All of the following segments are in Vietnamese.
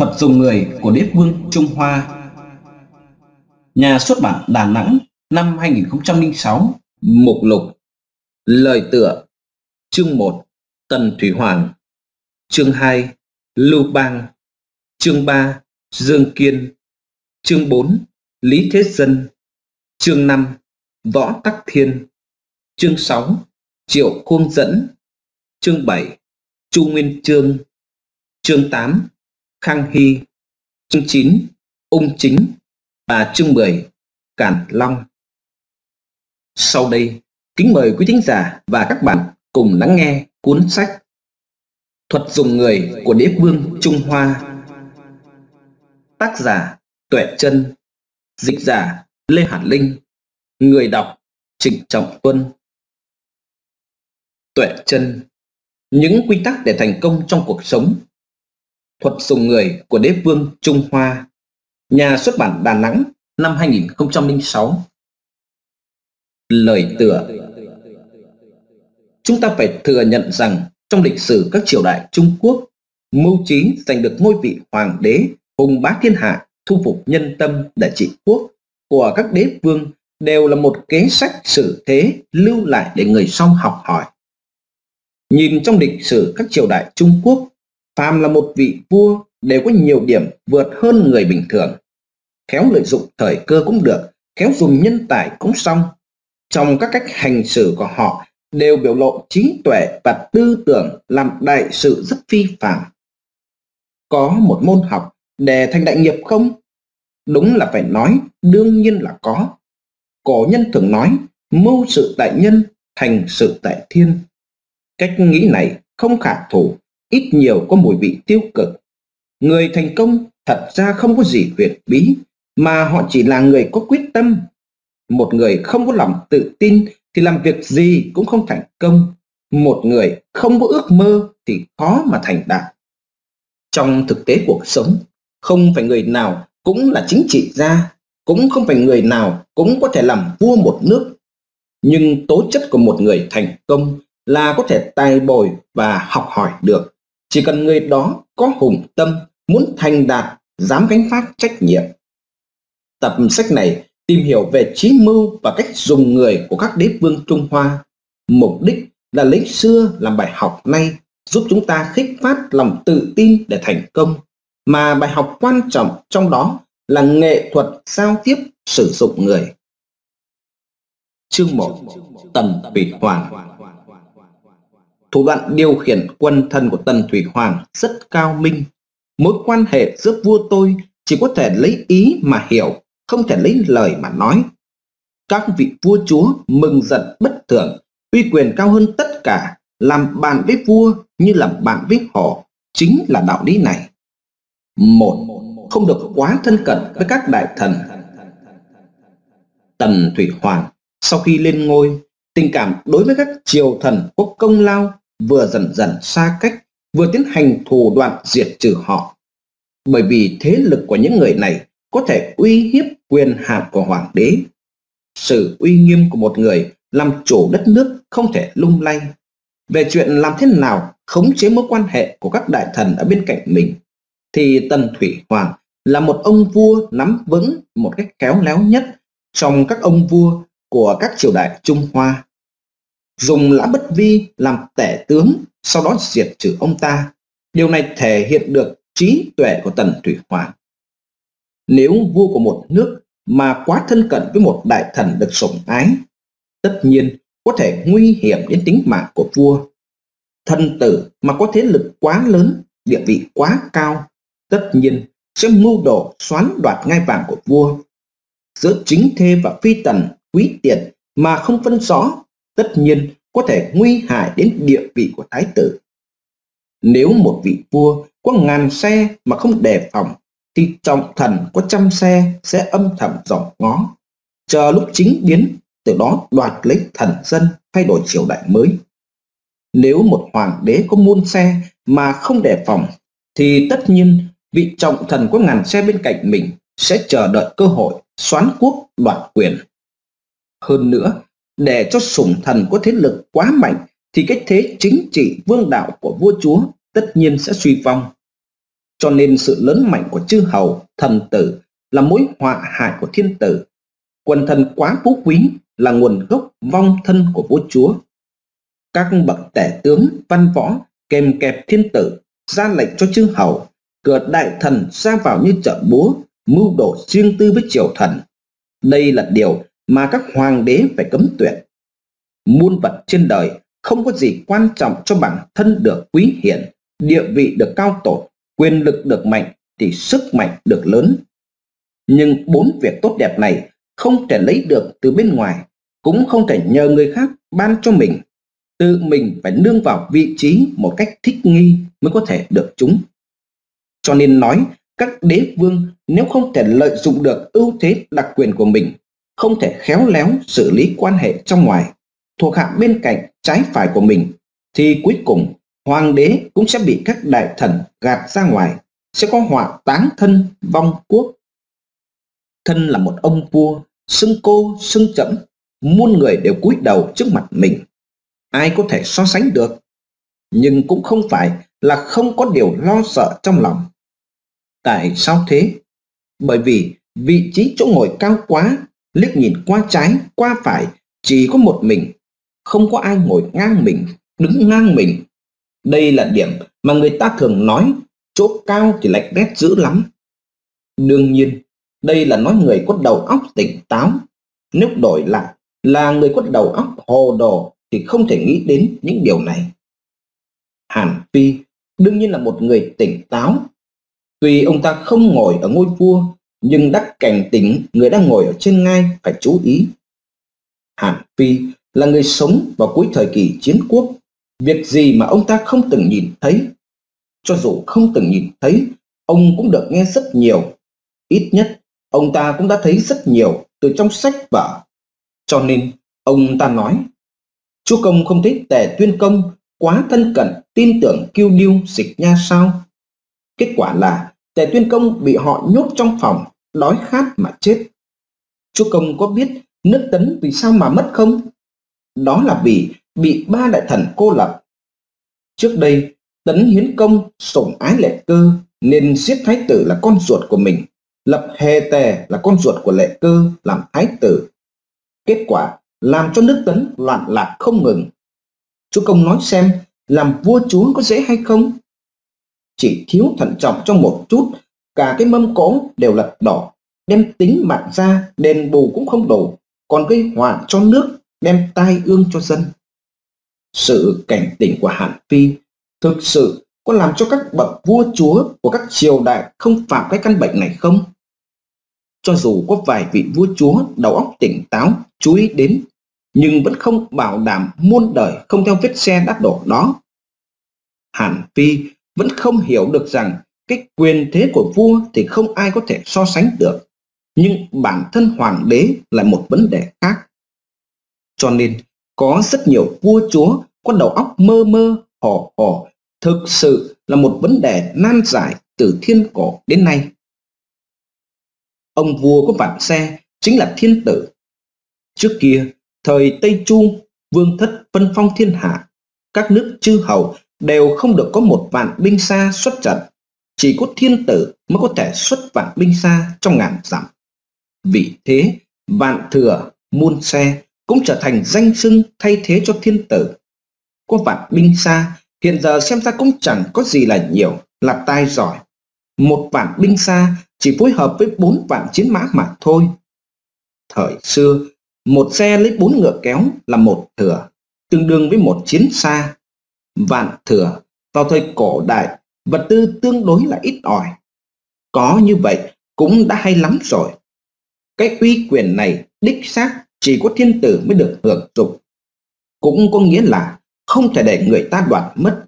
Thuật dùng người của đế vương Trung Hoa. Nhà xuất bản Đà Nẵng năm 2006 Mục lục. Lời tựa, Chương 1 Tần Thủy Hoàng. Chương 2 Lưu Bang. Chương 3 Dương Kiên. Chương 4 Lý Thế Dân. Chương 5 Võ Tắc Thiên. Chương 6 Triệu Khuông Dẫn. Chương 7 Chu Nguyên Chương Chương 8 Khang Hy Chương 9 Ung Chính và chương 10 Cản Long. Sau đây, kính mời quý thính giả và các bạn cùng lắng nghe cuốn sách Thuật dùng người của đế vương Trung Hoa. Tác giả Tuệ Trân Dịch giả Lê Hàn Linh Người đọc Trịnh Trọng Quân Tuệ Trân Những quy tắc để thành công trong cuộc sống Thuật dùng người của đế vương Trung Hoa Nhà xuất bản Đà Nẵng năm 2006 Lời tựa Chúng ta phải thừa nhận rằng trong lịch sử các triều đại Trung Quốc, mưu trí giành được ngôi vị hoàng đế hùng bá thiên hạ, thu phục nhân tâm để trị quốc của các đế vương đều là một kế sách sử thế lưu lại để người sau học hỏi. Nhìn trong lịch sử các triều đại Trung Quốc, phàm là một vị vua đều có nhiều điểm vượt hơn người bình thường. Khéo lợi dụng thời cơ cũng được, khéo dùng nhân tài cũng xong. Trong các cách hành xử của họ đều biểu lộ trí tuệ và tư tưởng làm đại sự rất phi phạm. Có một môn học để thành đại nghiệp không? Đúng là phải nói, đương nhiên là có. Cổ nhân thường nói, mưu sự tại nhân, thành sự tại thiên. Cách nghĩ này không khả thủ, ít nhiều có mùi vị tiêu cực. Người thành công thật ra không có gì tuyệt bí, mà họ chỉ là người có quyết tâm. Một người không có lòng tự tin thì làm việc gì cũng không thành công. Một người không có ước mơ thì khó mà thành đạt. Trong thực tế cuộc sống, không phải người nào cũng là chính trị gia, cũng không phải người nào cũng có thể làm vua một nước. Nhưng tố chất của một người thành công là có thể tài bồi và học hỏi được. Chỉ cần người đó có hùng tâm, muốn thành đạt, dám gánh phát trách nhiệm. Tập sách này tìm hiểu về trí mưu và cách dùng người của các đế vương Trung Hoa. Mục đích là lấy xưa làm bài học nay, giúp chúng ta khích phát lòng tự tin để thành công. Mà bài học quan trọng trong đó là nghệ thuật giao tiếp sử dụng người. Chương 1 Tần Thủy Hoàng Thủ đoạn điều khiển quân thân của Tần Thủy Hoàng rất cao minh. Mối quan hệ giữa vua tôi chỉ có thể lấy ý mà hiểu không thể lấy lời mà nói. Các vị vua chúa mừng giận bất thường, uy quyền cao hơn tất cả, làm bạn với vua như làm bạn với họ, chính là đạo lý này. Một, không được quá thân cận với các đại thần. Tần Thủy Hoàng sau khi lên ngôi, tình cảm đối với các triều thần có công lao vừa dần dần xa cách, vừa tiến hành thủ đoạn diệt trừ họ. Bởi vì thế lực của những người này có thể uy hiếp quyền hạn của hoàng đế. Sự uy nghiêm của một người làm chủ đất nước không thể lung lay. Về chuyện làm thế nào khống chế mối quan hệ của các đại thần ở bên cạnh mình, thì Tần Thủy Hoàng là một ông vua nắm vững một cách khéo léo nhất trong các ông vua của các triều đại Trung Hoa. Dùng Lã Bất Vi làm tể tướng, sau đó diệt trừ ông ta. Điều này thể hiện được trí tuệ của Tần Thủy Hoàng. Nếu vua của một nước mà quá thân cận với một đại thần được sủng ái, tất nhiên có thể nguy hiểm đến tính mạng của vua. thân tử mà có thế lực quá lớn, địa vị quá cao, tất nhiên sẽ mưu đồ xoán đoạt ngai vàng của vua. Giữa chính thê và phi tần, quý tiện mà không phân rõ, tất nhiên có thể nguy hại đến địa vị của thái tử. Nếu một vị vua có ngàn xe mà không đề phòng thì trọng thần có trăm xe sẽ âm thầm dòm ngó, chờ lúc chính biến, từ đó đoạt lấy thần dân thay đổi triều đại mới. Nếu một hoàng đế có muôn xe mà không đề phòng, thì tất nhiên vị trọng thần có ngàn xe bên cạnh mình sẽ chờ đợi cơ hội xoán quốc đoạt quyền. Hơn nữa, để cho sủng thần có thế lực quá mạnh thì cái thế chính trị vương đạo của vua chúa tất nhiên sẽ suy vong. Cho nên sự lớn mạnh của chư hầu, thần tử là mối họa hại của thiên tử. Quần thần quá phú quý là nguồn gốc vong thân của vua chúa. Các bậc tể tướng, văn võ kèm kẹp thiên tử ra lệnh cho chư hầu cửa đại thần ra vào như chợ búa mưu đồ riêng tư với triều thần đây là điều mà các hoàng đế phải cấm tuyệt. Muôn vật trên đời không có gì quan trọng cho bản thân được quý hiển. Địa vị được cao tột, quyền lực được mạnh thì sức mạnh được lớn. Nhưng bốn việc tốt đẹp này không thể lấy được từ bên ngoài, cũng không thể nhờ người khác ban cho mình. Tự mình phải nương vào vị trí một cách thích nghi mới có thể được chúng. Cho nên nói, các đế vương nếu không thể lợi dụng được ưu thế đặc quyền của mình không thể khéo léo xử lý quan hệ trong ngoài, thuộc hạ bên cạnh trái phải của mình, thì cuối cùng hoàng đế cũng sẽ bị các đại thần gạt ra ngoài, sẽ có họa táng thân vong quốc. Thân là một ông vua, xưng cô, xưng chẫm, muôn người đều cúi đầu trước mặt mình, ai có thể so sánh được? Nhưng cũng không phải là không có điều lo sợ trong lòng. Tại sao thế? Bởi vì vị trí chỗ ngồi cao quá liếc nhìn qua trái qua phải chỉ có một mình không có ai ngồi ngang mình đứng ngang mình đây là điểm mà người ta thường nói chỗ cao thì lạch đét dữ lắm đương nhiên đây là nói người có đầu óc tỉnh táo nếu đổi lại là người có đầu óc hồ đồ thì không thể nghĩ đến những điều này. Hàn Phi đương nhiên là một người tỉnh táo. Tuy ông ta không ngồi ở ngôi vua, nhưng đắc cảnh tỉnh người đang ngồi ở trên ngai phải chú ý. Hàn Phi là người sống vào cuối thời kỳ chiến quốc. Việc gì mà ông ta không từng nhìn thấy. Cho dù không từng nhìn thấy, ông cũng được nghe rất nhiều. Ít nhất, ông ta cũng đã thấy rất nhiều từ trong sách vở. Cho nên, ông ta nói Chúa công không thấy tề tuyên công quá thân cận, tin tưởng kiêu điêu dịch nha sao? Kết quả là tề tuyên công bị họ nhốt trong phòng, đói khát mà chết. Chúa công có biết nước tấn vì sao mà mất không? Đó là vì bị ba đại thần cô lập. Trước đây, tấn hiến công sủng ái lệ cơ nên giết thái tử là con ruột của mình, lập hề tề là con ruột của lệ cơ làm thái tử. Kết quả làm cho nước tấn loạn lạc không ngừng. Chúa công nói xem, làm vua chúa có dễ hay không? Chỉ thiếu thận trọng trong một chút, cả cái mâm cỗ đều lật đỏ, đem tính mạng ra, đền bù cũng không đủ, còn gây họa cho nước, đem tai ương cho dân. Sự cảnh tỉnh của Hàn Phi thực sự có làm cho các bậc vua chúa của các triều đại không phạm cái căn bệnh này không? Cho dù có vài vị vua chúa đầu óc tỉnh táo chú ý đến nhưng vẫn không bảo đảm muôn đời không theo vết xe đắt đổ đó. Hàn Phi vẫn không hiểu được rằng cái quyền thế của vua thì không ai có thể so sánh được, nhưng bản thân hoàng đế là một vấn đề khác. Cho nên có rất nhiều vua chúa có đầu óc mơ mơ, hò hò, thực sự là một vấn đề nan giải từ thiên cổ đến nay. Ông vua có vạn xe chính là thiên tử. Trước kia, Thời Tây Chu, vương thất phân phong thiên hạ, các nước chư hầu đều không được có một vạn binh xa xuất trận. Chỉ có thiên tử mới có thể xuất vạn binh xa trong ngàn dặm. Vì thế, vạn thừa, muôn xe cũng trở thành danh xưng thay thế cho thiên tử. Có vạn binh xa, hiện giờ xem ra cũng chẳng có gì là nhiều, là tai giỏi. Một vạn binh xa chỉ phối hợp với bốn vạn chiến mã mà thôi. Thời xưa, một xe lấy bốn ngựa kéo là một thừa, tương đương với một chiến xa. Vạn thừa, vào thời cổ đại, vật tư tương đối là ít ỏi. Có như vậy cũng đã hay lắm rồi. Cái uy quyền này đích xác chỉ có thiên tử mới được hưởng dụng. Cũng có nghĩa là không thể để người ta đoạt mất.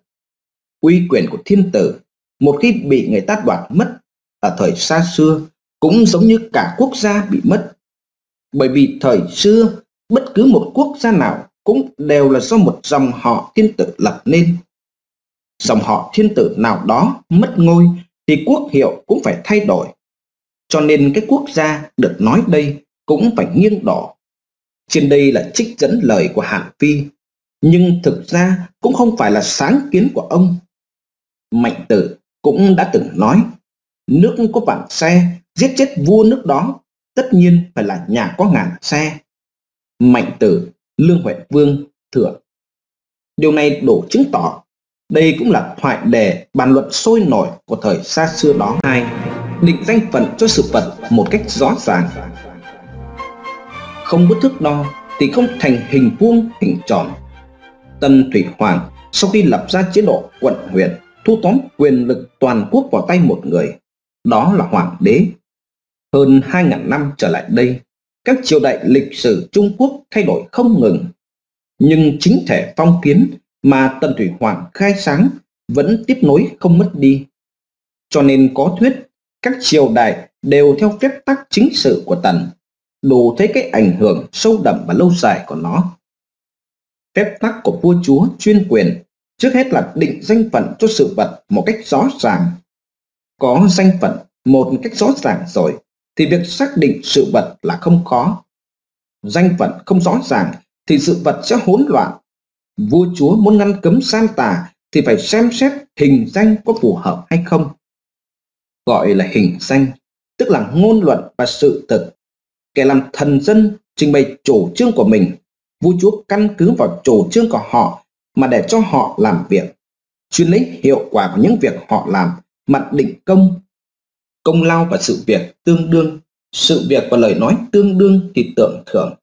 Uy quyền của thiên tử, một khi bị người ta đoạt mất, ở thời xa xưa, cũng giống như cả quốc gia bị mất bởi vì thời xưa, bất cứ một quốc gia nào cũng đều là do một dòng họ thiên tử lập nên. Dòng họ thiên tử nào đó mất ngôi thì quốc hiệu cũng phải thay đổi. Cho nên cái quốc gia được nói đây cũng phải nghiêng đỏ. Trên đây là trích dẫn lời của Hàn Phi, nhưng thực ra cũng không phải là sáng kiến của ông. Mạnh tử cũng đã từng nói nước có vạn xe giết chết vua nước đó tất nhiên phải là nhà có ngàn xe mạnh tử lương huệ vương thừa. Điều này đủ chứng tỏ đây cũng là thoại đề bàn luận sôi nổi của thời xa xưa đó. Hai, định danh phận cho sự vật một cách rõ ràng. Không có thước đo thì không thành hình vuông, hình tròn. Tân thủy hoàng sau khi lập ra chế độ quận huyện, thu tóm quyền lực toàn quốc vào tay một người, đó là hoàng đế. Hơn 2.000 năm trở lại đây các triều đại lịch sử Trung Quốc thay đổi không ngừng nhưng chính thể phong kiến mà Tần Thủy Hoàng khai sáng vẫn tiếp nối không mất đi. Cho nên có thuyết các triều đại đều theo phép tắc chính sự của Tần, đủ thấy cái ảnh hưởng sâu đậm và lâu dài của nó. Phép tắc của vua chúa chuyên quyền trước hết là định danh phận cho sự vật một cách rõ ràng. Có danh phận một cách rõ ràng rồi thì việc xác định sự vật là không khó. Danh phận không rõ ràng thì sự vật sẽ hỗn loạn. Vua chúa muốn ngăn cấm san tà thì phải xem xét hình danh có phù hợp hay không. Gọi là hình danh, tức là ngôn luận và sự thực. Kẻ làm thần dân trình bày chủ trương của mình, vua chúa căn cứ vào chủ trương của họ mà để cho họ làm việc. Chuyên lấy hiệu quả của những việc họ làm mặt định công. Công lao và sự việc tương đương, sự việc và lời nói tương đương thì tưởng thưởng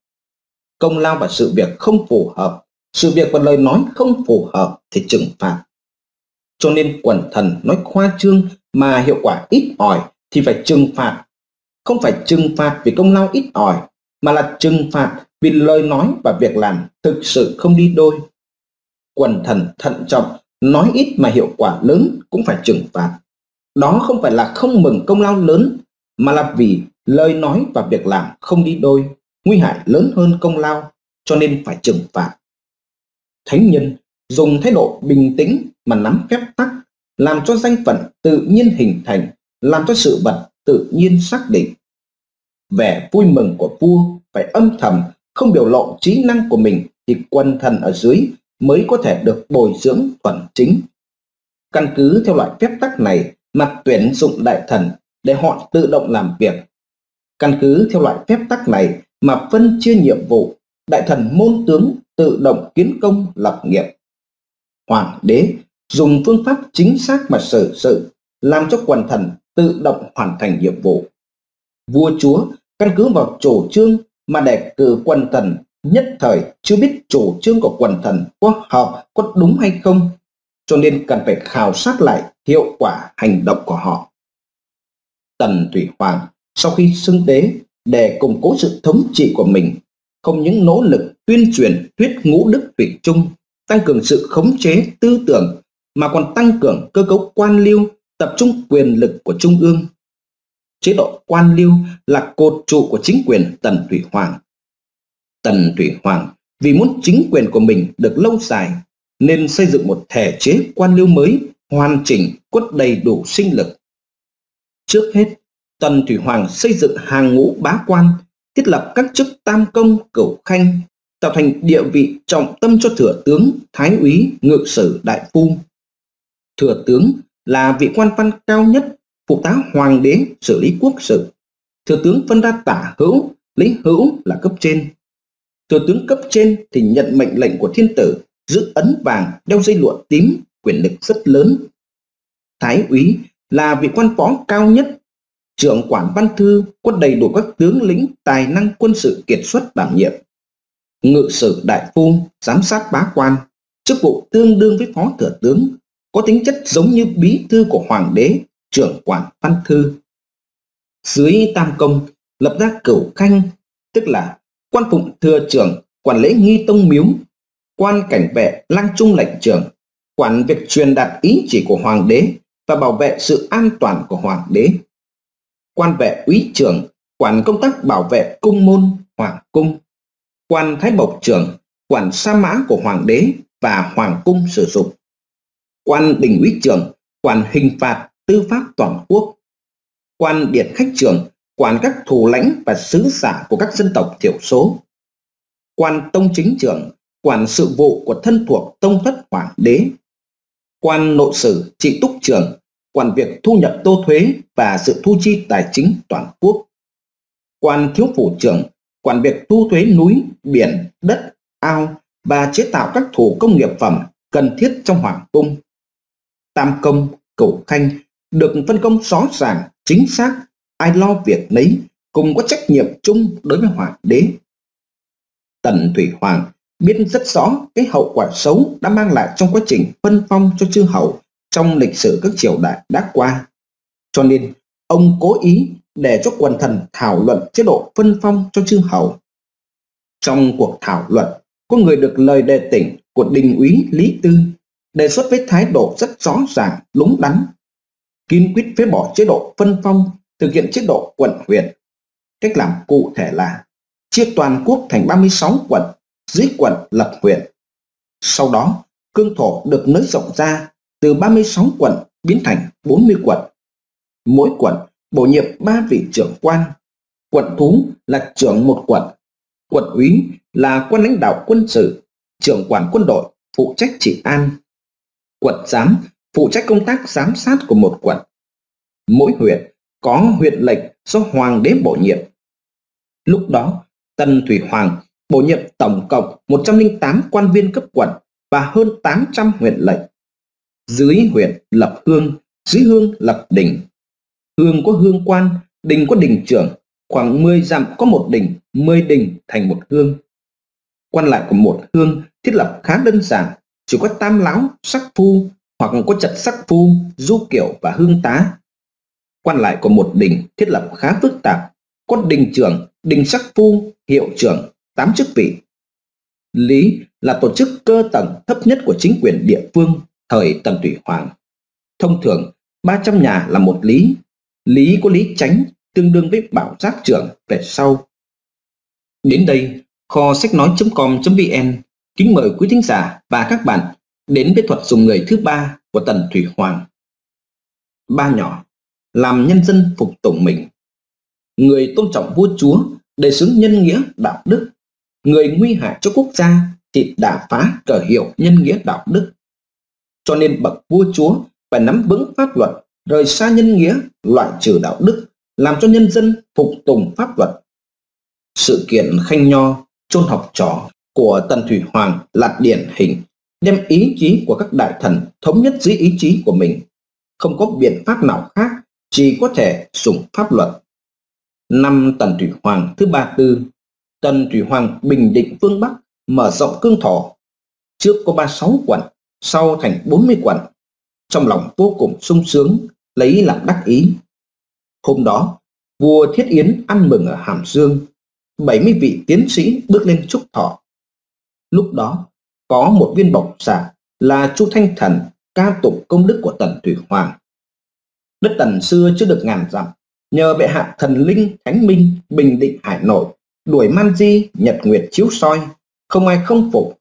công lao và sự việc không phù hợp, sự việc và lời nói không phù hợp thì trừng phạt. Cho nên quần thần nói khoa trương mà hiệu quả ít ỏi thì phải trừng phạt. Không phải trừng phạt vì công lao ít ỏi, mà là trừng phạt vì lời nói và việc làm thực sự không đi đôi. Quần thần thận trọng, nói ít mà hiệu quả lớn cũng phải trừng phạt. Đó không phải là không mừng công lao lớn, mà là vì lời nói và việc làm không đi đôi nguy hại lớn hơn công lao cho nên phải trừng phạt. Thánh nhân dùng thái độ bình tĩnh mà nắm phép tắc, làm cho danh phận tự nhiên hình thành, làm cho sự vật tự nhiên xác định. Vẻ vui mừng của vua phải âm thầm, không biểu lộ trí năng của mình thì quân thần ở dưới mới có thể được bồi dưỡng thuần chính. Căn cứ theo loại phép tắc này mà tuyển dụng đại thần để họ tự động làm việc. Căn cứ theo loại phép tắc này mà phân chia nhiệm vụ, đại thần môn tướng tự động kiến công lập nghiệp. Hoàng đế dùng phương pháp chính xác mà xử sự, làm cho quần thần tự động hoàn thành nhiệm vụ. Vua chúa căn cứ vào chủ trương mà đề cử quần thần nhất thời chưa biết chủ trương của quần thần có hợp có đúng hay không cho nên cần phải khảo sát lại hiệu quả hành động của họ tần thủy hoàng sau khi xưng đế để củng cố sự thống trị của mình, không những nỗ lực tuyên truyền thuyết ngũ đức thủy chung, tăng cường sự khống chế tư tưởng mà còn tăng cường cơ cấu quan liêu, tập trung quyền lực của trung ương. Chế độ quan liêu là cột trụ của chính quyền Tần Thủy Hoàng. Tần Thủy Hoàng vì muốn chính quyền của mình được lâu dài nên xây dựng một thể chế quan liêu mới hoàn chỉnh quất đầy đủ sinh lực. Trước hết, Tần Thủy Hoàng xây dựng hàng ngũ bá quan, thiết lập các chức tam công, cửu khanh, tạo thành địa vị trọng tâm cho thừa tướng, thái úy, ngự sử, đại phu. Thừa tướng là vị quan văn cao nhất, phụ tá hoàng đế xử lý quốc sự. Thừa tướng phân ra tả hữu, lĩnh hữu là cấp trên. Thừa tướng cấp trên thì nhận mệnh lệnh của thiên tử, giữ ấn vàng, đeo dây lụa tím, quyền lực rất lớn. Thái úy là vị quan phó cao nhất trưởng quản văn thư có đầy đủ các tướng lĩnh tài năng quân sự kiệt xuất đảm nhiệm. Ngự sử đại phu, giám sát bá quan, chức vụ tương đương với phó thừa tướng, có tính chất giống như bí thư của hoàng đế, trưởng quản văn thư. Dưới tam công, lập ra cửu khanh, tức là quan phụng thừa trưởng, quản lễ nghi tông miếu, quan cảnh vệ lang trung lệnh trưởng, quản việc truyền đạt ý chỉ của hoàng đế và bảo vệ sự an toàn của hoàng đế. Quan vệ úy trưởng quản công tác bảo vệ cung môn hoàng cung. Quan thái bộc trưởng quản sa mã của hoàng đế và hoàng cung sử dụng. Quan đình úy trưởng quản hình phạt tư pháp toàn quốc. Quan điện khách trưởng quản các thủ lãnh và sứ giả của các dân tộc thiểu số. Quan tông chính trưởng quản sự vụ của thân thuộc tông thất hoàng đế quan nội sử trị túc trưởng quản việc thu nhập tô thuế và sự thu chi tài chính toàn quốc. Quan thiếu phủ trưởng quản việc thu thuế núi, biển, đất, ao và chế tạo các thủ công nghiệp phẩm cần thiết trong hoàng cung. Tam công, cửu khanh được phân công rõ ràng, chính xác, ai lo việc nấy, cùng có trách nhiệm chung đối với hoàng đế. Tần Thủy Hoàng biết rất rõ cái hậu quả xấu đã mang lại trong quá trình phân phong cho chư hầu trong lịch sử các triều đại đã qua. Cho nên, ông cố ý để cho quần thần thảo luận chế độ phân phong cho chư hầu. Trong cuộc thảo luận, có người được lời đề tỉnh của đình úy Lý Tư đề xuất với thái độ rất rõ ràng, đúng đắn, kiên quyết phế bỏ chế độ phân phong, thực hiện chế độ quận huyện. Cách làm cụ thể là chia toàn quốc thành 36 quận, dưới quận lập huyện. Sau đó, cương thổ được nới rộng ra từ 36 quận biến thành 40 quận. Mỗi quận bổ nhiệm 3 vị trưởng quan. Quận thú là trưởng một quận. Quận úy là quan lãnh đạo quân sự, trưởng quản quân đội, phụ trách trị an. Quận giám phụ trách công tác giám sát của một quận. Mỗi huyện có huyện lệnh do hoàng đế bổ nhiệm. Lúc đó, Tân Thủy Hoàng bổ nhiệm tổng cộng 108 quan viên cấp quận và hơn 800 huyện lệnh. Dưới huyện lập hương, dưới hương lập đình. Hương có hương quan, đình có đình trưởng, khoảng 10 dặm có một đình, 10 đình thành một hương. Quan lại của một hương thiết lập khá đơn giản, chỉ có tam lão, sắc phu hoặc có trật sắc phu, du kiểu và hương tá. Quan lại của một đình thiết lập khá phức tạp, có đình trưởng, đình sắc phu, hiệu trưởng, tám chức vị. Lý là tổ chức cơ tầng thấp nhất của chính quyền địa phương thời Tần Thủy Hoàng. Thông thường, 300 nhà là một lý. Lý có lý tránh, tương đương với bảo giáp trưởng về sau. Đến đây, kho sách nói.com.vn kính mời quý thính giả và các bạn đến với thuật dùng người thứ ba của Tần Thủy Hoàng. Ba nhỏ, làm nhân dân phục tùng mình. Người tôn trọng vua chúa, đề xướng nhân nghĩa đạo đức. Người nguy hại cho quốc gia thì đả phá cờ hiệu nhân nghĩa đạo đức. Cho nên bậc vua chúa phải nắm vững pháp luật, rời xa nhân nghĩa, loại trừ đạo đức, làm cho nhân dân phục tùng pháp luật. Sự kiện khanh nho, chôn học trò của Tần Thủy Hoàng là điển hình, đem ý chí của các đại thần thống nhất dưới ý chí của mình. Không có biện pháp nào khác, chỉ có thể dùng pháp luật. Năm Tần Thủy Hoàng thứ ba tư, Tần Thủy Hoàng bình định phương Bắc, mở rộng cương thổ. Trước có 36 quận, sau thành 40 quận. Trong lòng vô cùng sung sướng, lấy làm đắc ý. Hôm đó, vua Thiết Yến ăn mừng ở Hàm Dương, 70 vị tiến sĩ bước lên trúc thọ. Lúc đó, có một viên bọc giả là Chu Thanh Thần ca tụng công đức của Tần Thủy Hoàng. Đất Tần xưa chưa được ngàn dặm, nhờ bệ hạ thần linh thánh minh bình định hải nội, đuổi man di nhật nguyệt chiếu soi, không ai không phục,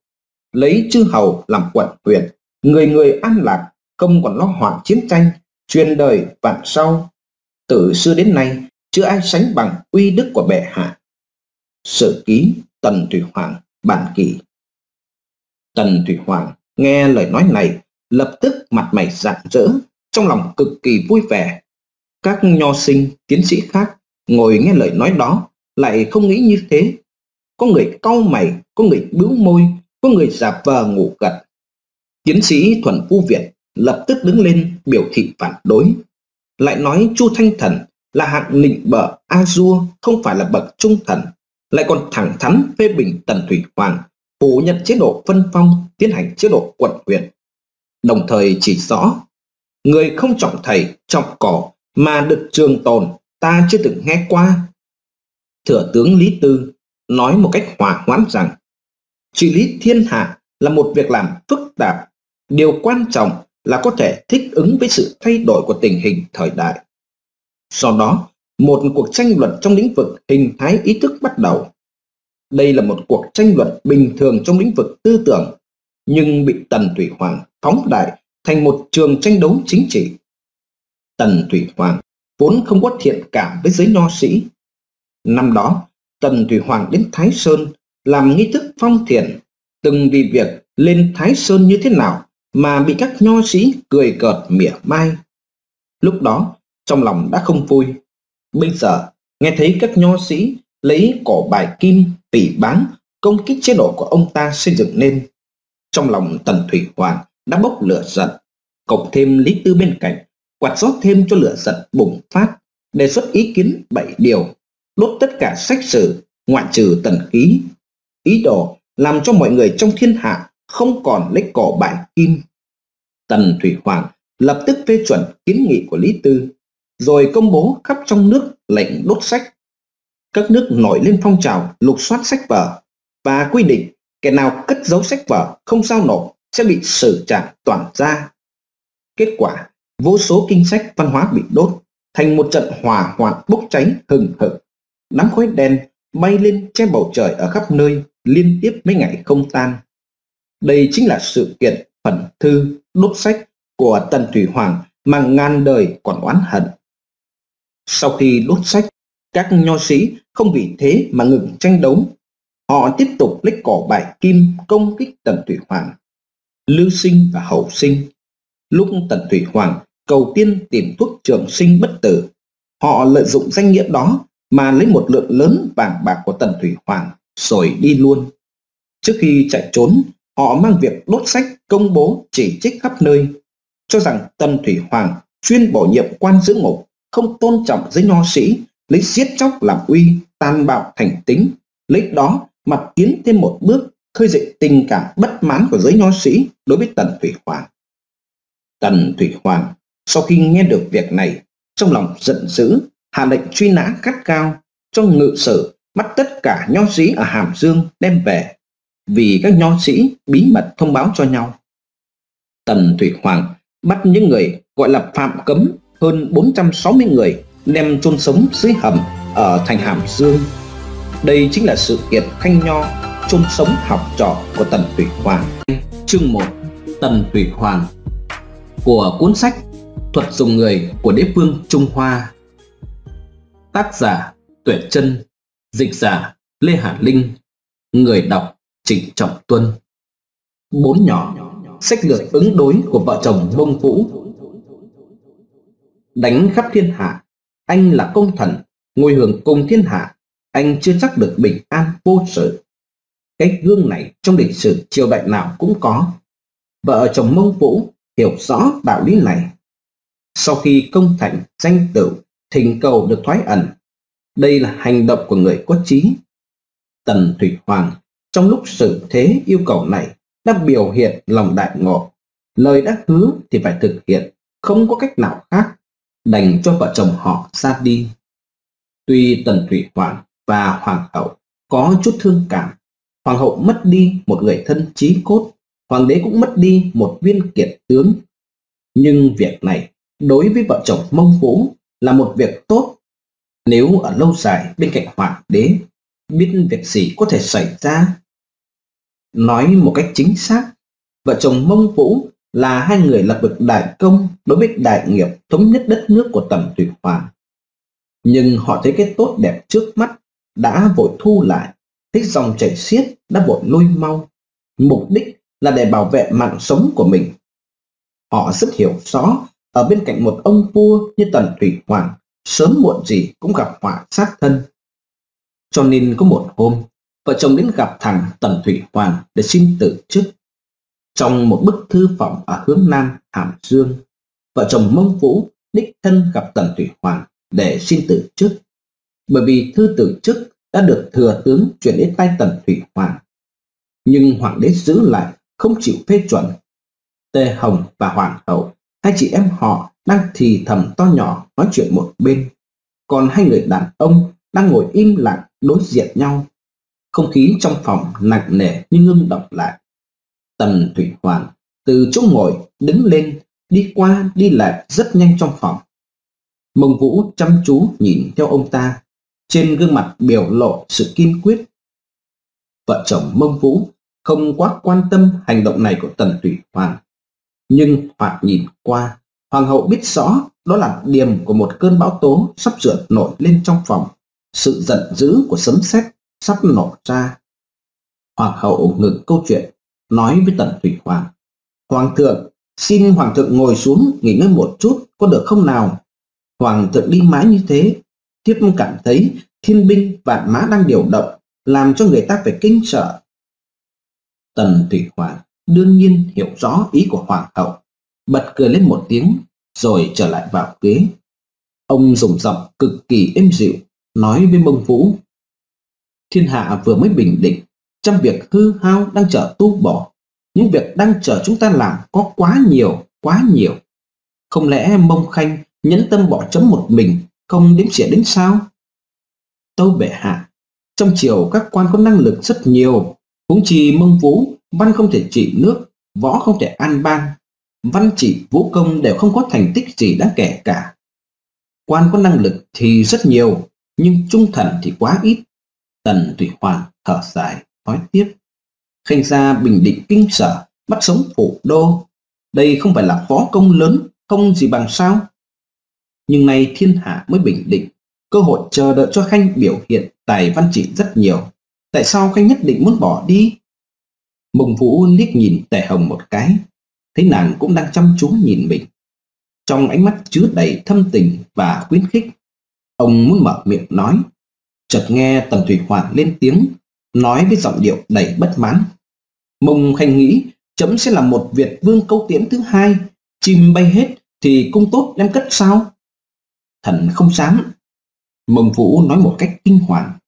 lấy chư hầu làm quận huyện, người người an lạc, không còn lo hoạn chiến tranh, truyền đời vạn sau. Từ xưa đến nay, chưa ai sánh bằng uy đức của bệ hạ. Sử ký Tần Thủy Hoàng bản kỷ Tần Thủy Hoàng nghe lời nói này, lập tức mặt mày rạng rỡ, trong lòng cực kỳ vui vẻ. Các nho sinh, tiến sĩ khác ngồi nghe lời nói đó lại không nghĩ như thế. Có người cau mày, có người bĩu môi, có người giả vờ ngủ gật. Tiến sĩ Thuần Phu Việt lập tức đứng lên biểu thị phản đối. Lại nói Chu Thanh Thần là hạng nịnh bợ a dua không phải là bậc trung thần lại còn thẳng thắn phê bình tần thủy hoàng phủ nhận chế độ phân phong tiến hành chế độ quận huyện đồng thời chỉ rõ người không trọng thầy trọng cỏ mà được trường tồn ta chưa từng nghe qua thừa tướng lý tư nói một cách hòa hoãn rằng trị lý thiên hạ là một việc làm phức tạp điều quan trọng là có thể thích ứng với sự thay đổi của tình hình thời đại do đó một cuộc tranh luận trong lĩnh vực hình thái ý thức bắt đầu đây là một cuộc tranh luận bình thường trong lĩnh vực tư tưởng, nhưng bị Tần Thủy Hoàng phóng đại thành một trường tranh đấu chính trị. Tần Thủy Hoàng vốn không có thiện cảm với giới nho sĩ. Năm đó, Tần Thủy Hoàng đến Thái Sơn làm nghi thức phong thiền, từng vì việc lên Thái Sơn như thế nào mà bị các nho sĩ cười cợt mỉa mai. lúc đó trong lòng đã không vui. Bây giờ nghe thấy các nho sĩ lấy cổ bài kim tỷ bán công kích chế độ của ông ta xây dựng nên. Trong lòng Tần Thủy Hoàng đã bốc lửa giận, cộng thêm Lý Tư bên cạnh, quạt gió thêm cho lửa giận bùng phát, đề xuất ý kiến bảy điều, đốt tất cả sách sử, ngoại trừ tần ký. Ý đồ làm cho mọi người trong thiên hạ không còn lấy cỏ bại kim. Tần Thủy Hoàng lập tức phê chuẩn kiến nghị của Lý Tư, rồi công bố khắp trong nước lệnh đốt sách. Các nước nổi lên phong trào lục soát sách vở và quy định kẻ nào cất giấu sách vở không giao nộp sẽ bị xử trả toàn ra. Kết quả, vô số kinh sách văn hóa bị đốt thành một trận hỏa hoạn bốc cháy hừng hực. Đám khói đen bay lên che bầu trời ở khắp nơi liên tiếp mấy ngày không tan. Đây chính là sự kiện phần thư đốt sách của Tần Thủy Hoàng mà ngàn đời còn oán hận. Sau khi đốt sách, các nho sĩ không vì thế mà ngừng tranh đấu. Họ tiếp tục lấy cỏ bài kim công kích Tần Thủy Hoàng. Lưu sinh và hậu sinh. Lúc Tần Thủy Hoàng cầu tiên tìm thuốc trường sinh bất tử, họ lợi dụng danh nghĩa đó mà lấy một lượng lớn vàng bạc của Tần Thủy Hoàng rồi đi luôn. Trước khi chạy trốn, họ mang việc đốt sách công bố chỉ trích khắp nơi, cho rằng Tần Thủy Hoàng chuyên bổ nhiệm quan giữ ngục, không tôn trọng giới nho sĩ, lấy giết chóc làm uy, tàn bạo thành tính, lấy đó mà tiến thêm một bước khơi dậy tình cảm bất mãn của giới nho sĩ đối với Tần Thủy Hoàng. Tần Thủy Hoàng sau khi nghe được việc này, trong lòng giận dữ, hạ lệnh truy nã cắt cao cho ngự sử bắt tất cả nho sĩ ở Hàm Dương đem về, vì các nho sĩ bí mật thông báo cho nhau. Tần Thủy Hoàng bắt những người gọi là phạm cấm hơn 460 người đem chôn sống dưới hầm ở thành Hàm Dương. Đây chính là sự kiện khanh nho chôn sống học trò của Tần Thủy Hoàng. Chương 1 Tần Thủy Hoàng của cuốn sách Thuật dùng người của đế vương Trung Hoa Tác giả Tuệ chân, Dịch giả Lê Hà Linh, Người đọc Trịnh Trọng Tuân. Bốn nhỏ, Sách lược ứng đối của vợ chồng Mông Vũ. Đánh khắp thiên hạ, Anh là công thần, Ngôi hưởng cùng thiên hạ, Anh chưa chắc được bình an vô sự. Cái gương này trong lịch sử triều đại nào cũng có. Vợ chồng Mông Vũ hiểu rõ đạo lý này. Sau khi công thành danh tựu thỉnh cầu được thoái ẩn. Đây là hành động của người có trí. Tần Thủy Hoàng trong lúc xử thế yêu cầu này đã biểu hiện lòng đại ngộ. Lời đã hứa thì phải thực hiện, không có cách nào khác, đành cho vợ chồng họ ra đi. Tuy Tần Thủy Hoàng và Hoàng hậu có chút thương cảm, Hoàng hậu mất đi một người thân trí cốt, Hoàng đế cũng mất đi một viên kiệt tướng. Nhưng việc này đối với vợ chồng mông vũ là một việc tốt. Nếu ở lâu dài bên cạnh hoàng đế biết việc gì có thể xảy ra? Nói một cách chính xác, vợ chồng mông vũ là hai người lập được đại công đối với đại nghiệp thống nhất đất nước của tầm thủy hoàng. Nhưng họ thấy cái tốt đẹp trước mắt đã vội thu lại, thấy dòng chảy xiết đã vội lui mau. Mục đích là để bảo vệ mạng sống của mình. Họ rất hiểu rõ ở bên cạnh một ông vua như Tần Thủy Hoàng, sớm muộn gì cũng gặp họa sát thân. Cho nên có một hôm, vợ chồng đến gặp thằng Tần Thủy Hoàng để xin tự chức. Trong một bức thư phòng ở hướng Nam Hàm Dương, vợ chồng Mông Vũ đích thân gặp Tần Thủy Hoàng để xin tự chức. Bởi vì thư từ chức đã được thừa tướng chuyển đến tay Tần Thủy Hoàng. Nhưng hoàng đế giữ lại không chịu phê chuẩn. Tề Hồng và Hoàng hậu Hai chị em họ đang thì thầm to nhỏ nói chuyện một bên. Còn hai người đàn ông đang ngồi im lặng đối diện nhau. Không khí trong phòng nặng nề như ngưng động lại. Tần Thủy Hoàng từ chỗ ngồi đứng lên đi qua đi lại rất nhanh trong phòng. Mông Vũ chăm chú nhìn theo ông ta, trên gương mặt biểu lộ sự kiên quyết. Vợ chồng Mông Vũ không quá quan tâm hành động này của Tần Thủy Hoàng. Nhưng thoạt nhìn qua, hoàng hậu biết rõ đó là điểm của một cơn bão tố sắp sửa nổi lên trong phòng. Sự giận dữ của sấm sét sắp nổ ra. Hoàng hậu ngừng câu chuyện, nói với Tần Thủy Hoàng. Hoàng thượng, xin Hoàng thượng ngồi xuống nghỉ ngơi một chút, có được không nào? Hoàng thượng đi mãi như thế, thiếp cảm thấy thiên binh vạn mã đang điều động, làm cho người ta phải kinh sợ. Tần Thủy Hoàng đương nhiên hiểu rõ ý của Hoàng hậu, bật cười lên một tiếng, rồi trở lại vào ghế. Ông dùng giọng cực kỳ êm dịu, nói với mông vũ. Thiên hạ vừa mới bình định, trăm việc hư hao đang chờ tu bỏ. Những việc đang chờ chúng ta làm có quá nhiều, quá nhiều. Không lẽ mông khanh nhẫn tâm bỏ chấm một mình, không đếm xỉa đến sao? Tâu bệ hạ, trong triều các quan có năng lực rất nhiều, cũng chỉ mông vũ, văn không thể trị nước, võ không thể an bang, văn trị vũ công đều không có thành tích gì đáng kể cả. Quan có năng lực thì rất nhiều, nhưng trung thần thì quá ít. Tần Thủy Hoàng thở dài, nói tiếp. Khanh gia bình định kinh sở, bắt sống phủ đô. Đây không phải là võ công lớn, không gì bằng sao. Nhưng nay thiên hạ mới bình định, cơ hội chờ đợi cho Khanh biểu hiện tài văn trị rất nhiều. Tại sao Khanh nhất định muốn bỏ đi? Mông Vũ liếc nhìn Tề Hồng một cái, thấy nàng cũng đang chăm chú nhìn mình. Trong ánh mắt chứa đầy thâm tình và khuyến khích, ông muốn mở miệng nói. Chợt nghe Tần Thủy Hoàn lên tiếng, nói với giọng điệu đầy bất mãn. Mông Khanh nghĩ chấm sẽ là một Việt vương câu tiễn thứ hai, chim bay hết thì cung tốt đem cất sao? Thần không dám. Mông Vũ nói một cách kinh hoàng.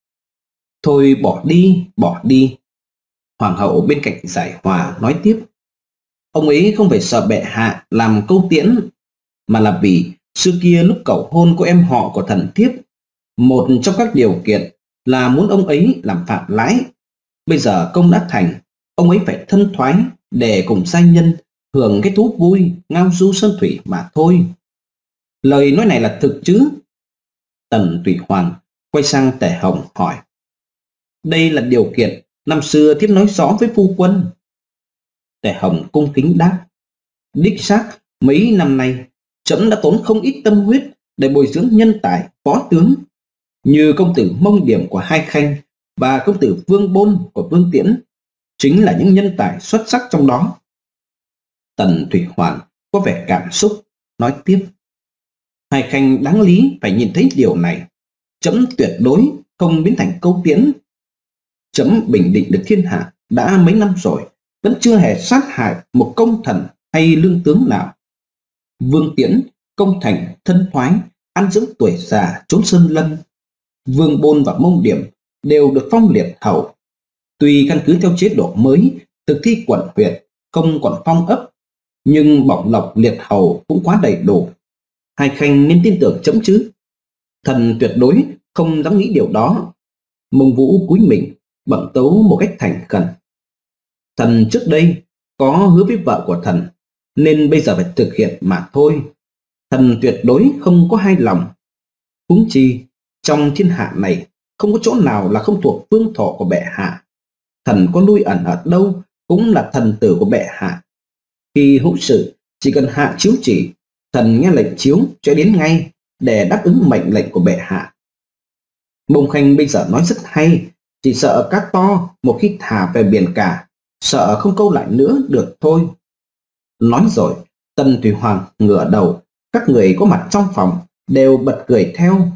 Thôi bỏ đi, bỏ đi. Hoàng hậu bên cạnh giải hòa nói tiếp. Ông ấy không phải sợ bệ hạ làm câu tiễn, mà là vì xưa kia lúc cầu hôn của em họ của thần thiếp, một trong các điều kiện là muốn ông ấy làm phạm lãi. Bây giờ công đã thành, ông ấy phải thân thoái để cùng sai nhân hưởng cái thú vui ngao du sơn thủy mà thôi. Lời nói này là thực chứ? Tần Tùy Hoàng quay sang Tề Hồng hỏi. Đây là điều kiện năm xưa thiếp nói rõ với phu quân. Tề Hồng cung kính đáp. Đích xác, mấy năm nay, trẫm đã tốn không ít tâm huyết để bồi dưỡng nhân tài phó tướng như công tử mông điểm của hai khanh và công tử vương bôn của vương tiễn chính là những nhân tài xuất sắc trong đó tần thủy hoàn có vẻ cảm xúc nói tiếp hai khanh đáng lý phải nhìn thấy điều này chấm tuyệt đối không biến thành câu tiễn chấm bình định được thiên hạ đã mấy năm rồi vẫn chưa hề sát hại một công thần hay lương tướng nào vương tiễn công thành thân thoái ăn dưỡng tuổi già trốn sơn lâm Vương Bôn và Mông Điểm đều được phong liệt hầu. Tuy căn cứ theo chế độ mới, thực thi quận huyện, không còn phong ấp, nhưng bổng lộc liệt hầu cũng quá đầy đủ. Hai khanh nên tin tưởng chấm chứ. Thần tuyệt đối không dám nghĩ điều đó. Mông Vũ cúi mình, bẩm tấu một cách thành khẩn. Thần trước đây có hứa với vợ của thần, nên bây giờ phải thực hiện mà thôi. Thần tuyệt đối không có hai lòng. Húng chi, trong thiên hạ này không có chỗ nào là không thuộc vương thọ của bệ hạ. Thần có lui ẩn ở đâu cũng là thần tử của bệ hạ. Khi hữu sự chỉ cần hạ chiếu chỉ, thần nghe lệnh chiếu cho đến ngay để đáp ứng mệnh lệnh của bệ hạ. Bông Khanh bây giờ nói rất hay, chỉ sợ cát to một khi thả về biển cả, sợ không câu lại nữa được thôi. Nói rồi, Tân Thủy Hoàng ngửa đầu, các người có mặt trong phòng đều bật cười theo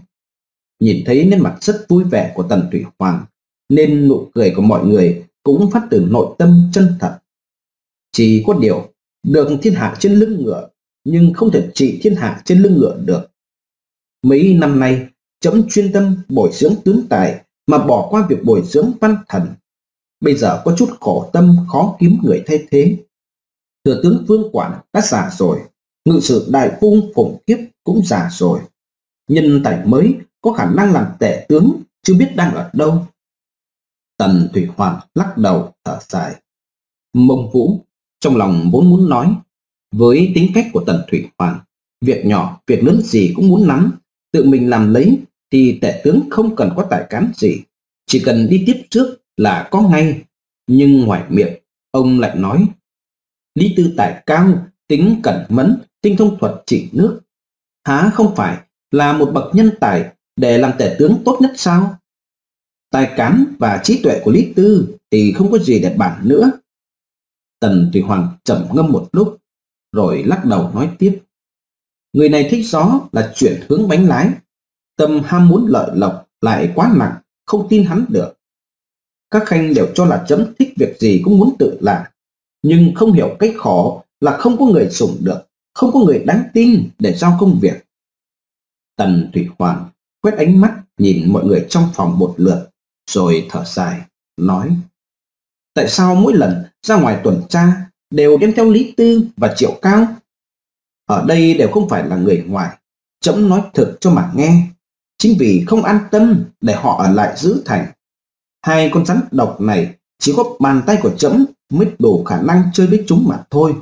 nhìn thấy nét mặt rất vui vẻ của Tần Thủy Hoàng, nên nụ cười của mọi người cũng phát từ nội tâm chân thật. Chỉ có điều, được thiên hạ trên lưng ngựa, nhưng không thể trị thiên hạ trên lưng ngựa được. Mấy năm nay, chấm chuyên tâm bồi dưỡng tướng tài mà bỏ qua việc bồi dưỡng văn thần. Bây giờ có chút khổ tâm khó kiếm người thay thế. Thừa tướng Vương Quản đã già rồi, ngự sử đại phu phụng kiếp cũng già rồi. Nhân tài mới có khả năng làm tể tướng, chưa biết đang ở đâu. Tần Thủy Hoàng lắc đầu thở dài. Mông Vũ trong lòng vốn muốn nói, với tính cách của Tần Thủy Hoàng, việc nhỏ, việc lớn gì cũng muốn nắm, tự mình làm lấy thì tể tướng không cần có tài cán gì, chỉ cần đi tiếp trước là có ngay. Nhưng ngoài miệng, ông lại nói, Lý tư tài cao, tính cẩn mẫn, tinh thông thuật trị nước. Há không phải là một bậc nhân tài để làm tể tướng tốt nhất sao? Tài cán và trí tuệ của Lý Tư thì không có gì để bản nữa. Tần Thủy Hoàng trầm ngâm một lúc, rồi lắc đầu nói tiếp. Người này thích gió là chuyển hướng bánh lái. Tâm ham muốn lợi lộc lại quá nặng, không tin hắn được. Các khanh đều cho là chấm thích việc gì cũng muốn tự làm. Nhưng không hiểu cách khó là không có người sủng được, không có người đáng tin để giao công việc. Tần Thủy Hoàng quét ánh mắt nhìn mọi người trong phòng một lượt, rồi thở dài, nói Tại sao mỗi lần ra ngoài tuần tra đều đem theo Lý Tư và Triệu Cao? Ở đây đều không phải là người ngoài, chấm nói thực cho mà nghe. Chính vì không an tâm để họ ở lại giữ thành. Hai con rắn độc này chỉ có bàn tay của chấm mới đủ khả năng chơi với chúng mà thôi.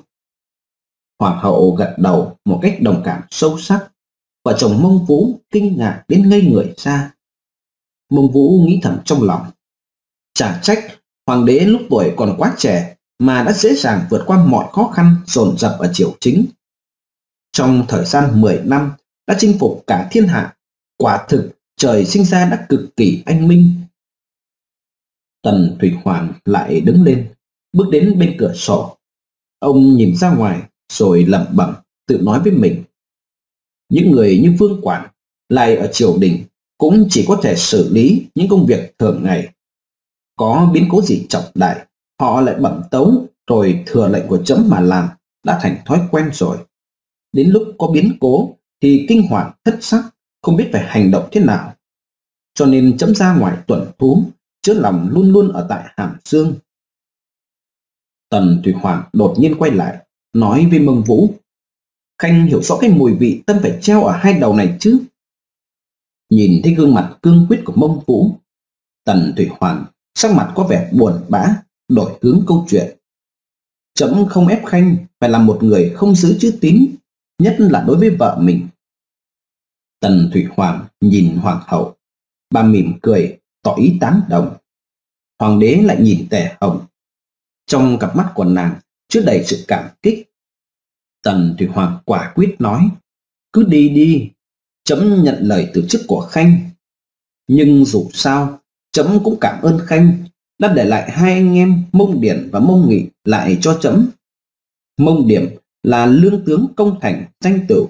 Hoàng hậu gật đầu một cách đồng cảm sâu sắc. Vợ chồng mông vũ kinh ngạc đến ngây người ra. Mông vũ nghĩ thầm trong lòng. Chả trách hoàng đế lúc tuổi còn quá trẻ mà đã dễ dàng vượt qua mọi khó khăn dồn dập ở triều chính. Trong thời gian 10 năm đã chinh phục cả thiên hạ, quả thực trời sinh ra đã cực kỳ anh minh. Tần Thủy Hoàng lại đứng lên, bước đến bên cửa sổ. Ông nhìn ra ngoài rồi lẩm bẩm tự nói với mình. Những người như Vương Quản lại ở triều đình cũng chỉ có thể xử lý những công việc thường ngày. Có biến cố gì trọng đại, họ lại bẩm tấu rồi thừa lệnh của chấm mà làm đã thành thói quen rồi. Đến lúc có biến cố thì kinh hoàng thất sắc, không biết phải hành động thế nào. Cho nên chấm ra ngoài tuần thú, chứa lòng luôn luôn ở tại Hàm xương. Tần Thủy Hoàng đột nhiên quay lại, nói với Mông Vũ. Khanh hiểu rõ cái mùi vị tâm phải treo ở hai đầu này chứ. Nhìn thấy gương mặt cương quyết của Mông Vũ, Tần Thủy Hoàng sắc mặt có vẻ buồn bã, đổi hướng câu chuyện. Chấm không ép Khanh phải làm một người không giữ chữ tín, nhất là đối với vợ mình. Tần Thủy Hoàng nhìn Hoàng hậu, bà mỉm cười, tỏ ý tán đồng. Hoàng đế lại nhìn tề hồng. Trong cặp mắt của nàng chứa đầy sự cảm kích. Tần Thủy Hoàng quả quyết nói, cứ đi đi, chấm nhận lời từ chức của Khanh. Nhưng dù sao, chấm cũng cảm ơn Khanh đã để lại hai anh em Mông Điển và Mông Nghị lại cho chấm. Mông Điểm là lương tướng công thành danh tử.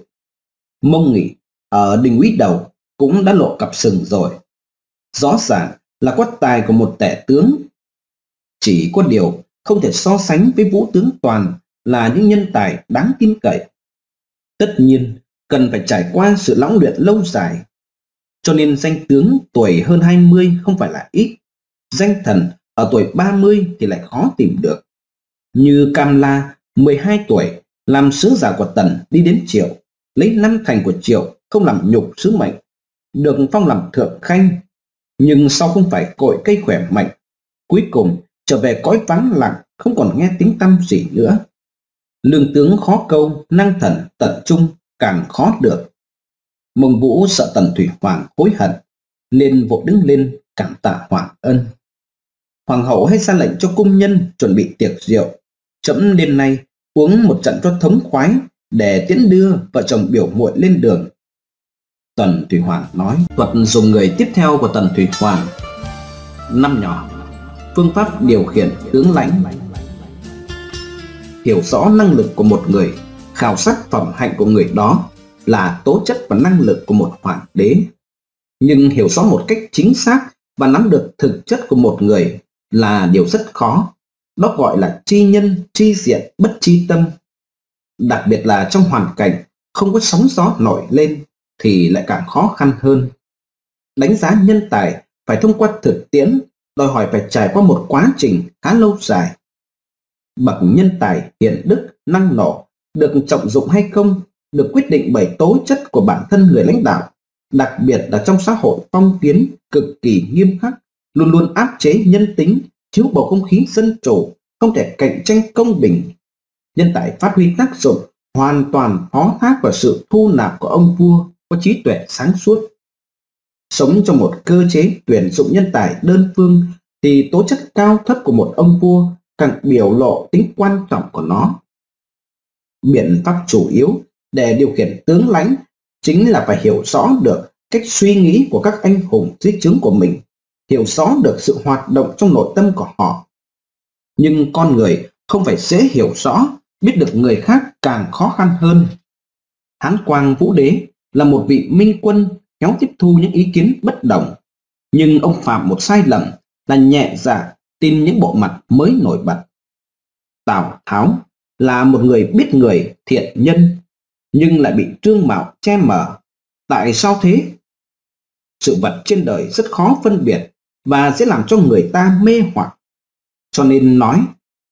Mông Nghị ở đình úy đầu cũng đã lộ cặp sừng rồi. Rõ ràng là quát tài của một tể tướng. Chỉ có điều không thể so sánh với vũ tướng toàn là những nhân tài đáng tin cậy. Tất nhiên, cần phải trải qua sự lão luyện lâu dài. Cho nên danh tướng tuổi hơn 20 không phải là ít. Danh thần ở tuổi 30 thì lại khó tìm được. Như Cam La, 12 tuổi, làm sứ giả của Tần đi đến Triệu, lấy năm thành của Triệu không làm nhục sứ mệnh, được phong làm thượng khanh, nhưng sau không phải cội cây khỏe mạnh, cuối cùng trở về cõi vắng lặng, không còn nghe tiếng tâm gì nữa. Lương tướng khó câu, năng thần tận trung, càng khó được. Mông Vũ sợ Tần Thủy Hoàng hối hận, nên vội đứng lên cảm tạ Hoàng ân. Hoàng hậu hay ra lệnh cho cung nhân chuẩn bị tiệc rượu. Chấm đêm nay uống một trận cho thống khoái để tiễn đưa vợ chồng biểu muội lên đường. Tần Thủy Hoàng nói thuật dùng người tiếp theo của Tần Thủy Hoàng. Năm nhỏ, phương pháp điều khiển tướng lãnh hiểu rõ năng lực của một người, khảo sát phẩm hạnh của người đó là tố chất và năng lực của một hoàng đế. Nhưng hiểu rõ một cách chính xác và nắm được thực chất của một người là điều rất khó. Đó gọi là chi nhân, chi diện, bất chi tâm. Đặc biệt là trong hoàn cảnh không có sóng gió nổi lên thì lại càng khó khăn hơn. Đánh giá nhân tài phải thông qua thực tiễn, đòi hỏi phải trải qua một quá trình khá lâu dài. Bậc nhân tài hiện đức năng nổ được trọng dụng hay không được quyết định bởi tố chất của bản thân người lãnh đạo đặc biệt là trong xã hội phong kiến cực kỳ nghiêm khắc luôn luôn áp chế nhân tính thiếu bầu không khí dân chủ không thể cạnh tranh công bình. Nhân tài phát huy tác dụng hoàn toàn phó thác vào sự thu nạp của ông vua có trí tuệ sáng suốt sống trong một cơ chế tuyển dụng nhân tài đơn phương thì tố chất cao thấp của một ông vua càng biểu lộ tính quan trọng của nó. Biện pháp chủ yếu để điều khiển tướng lãnh chính là phải hiểu rõ được cách suy nghĩ của các anh hùng dưới trướng của mình, hiểu rõ được sự hoạt động trong nội tâm của họ. Nhưng con người không phải dễ hiểu rõ, biết được người khác càng khó khăn hơn. Hán Quang Vũ Đế là một vị minh quân khéo tiếp thu những ý kiến bất đồng. Nhưng ông phạm một sai lầm là nhẹ dạ tin những bộ mặt mới nổi bật. Tào Tháo là một người biết người thiện nhân nhưng lại bị trương mạo che mờ. Tại sao thế? Sự vật trên đời rất khó phân biệt và sẽ làm cho người ta mê hoặc. Cho nên nói,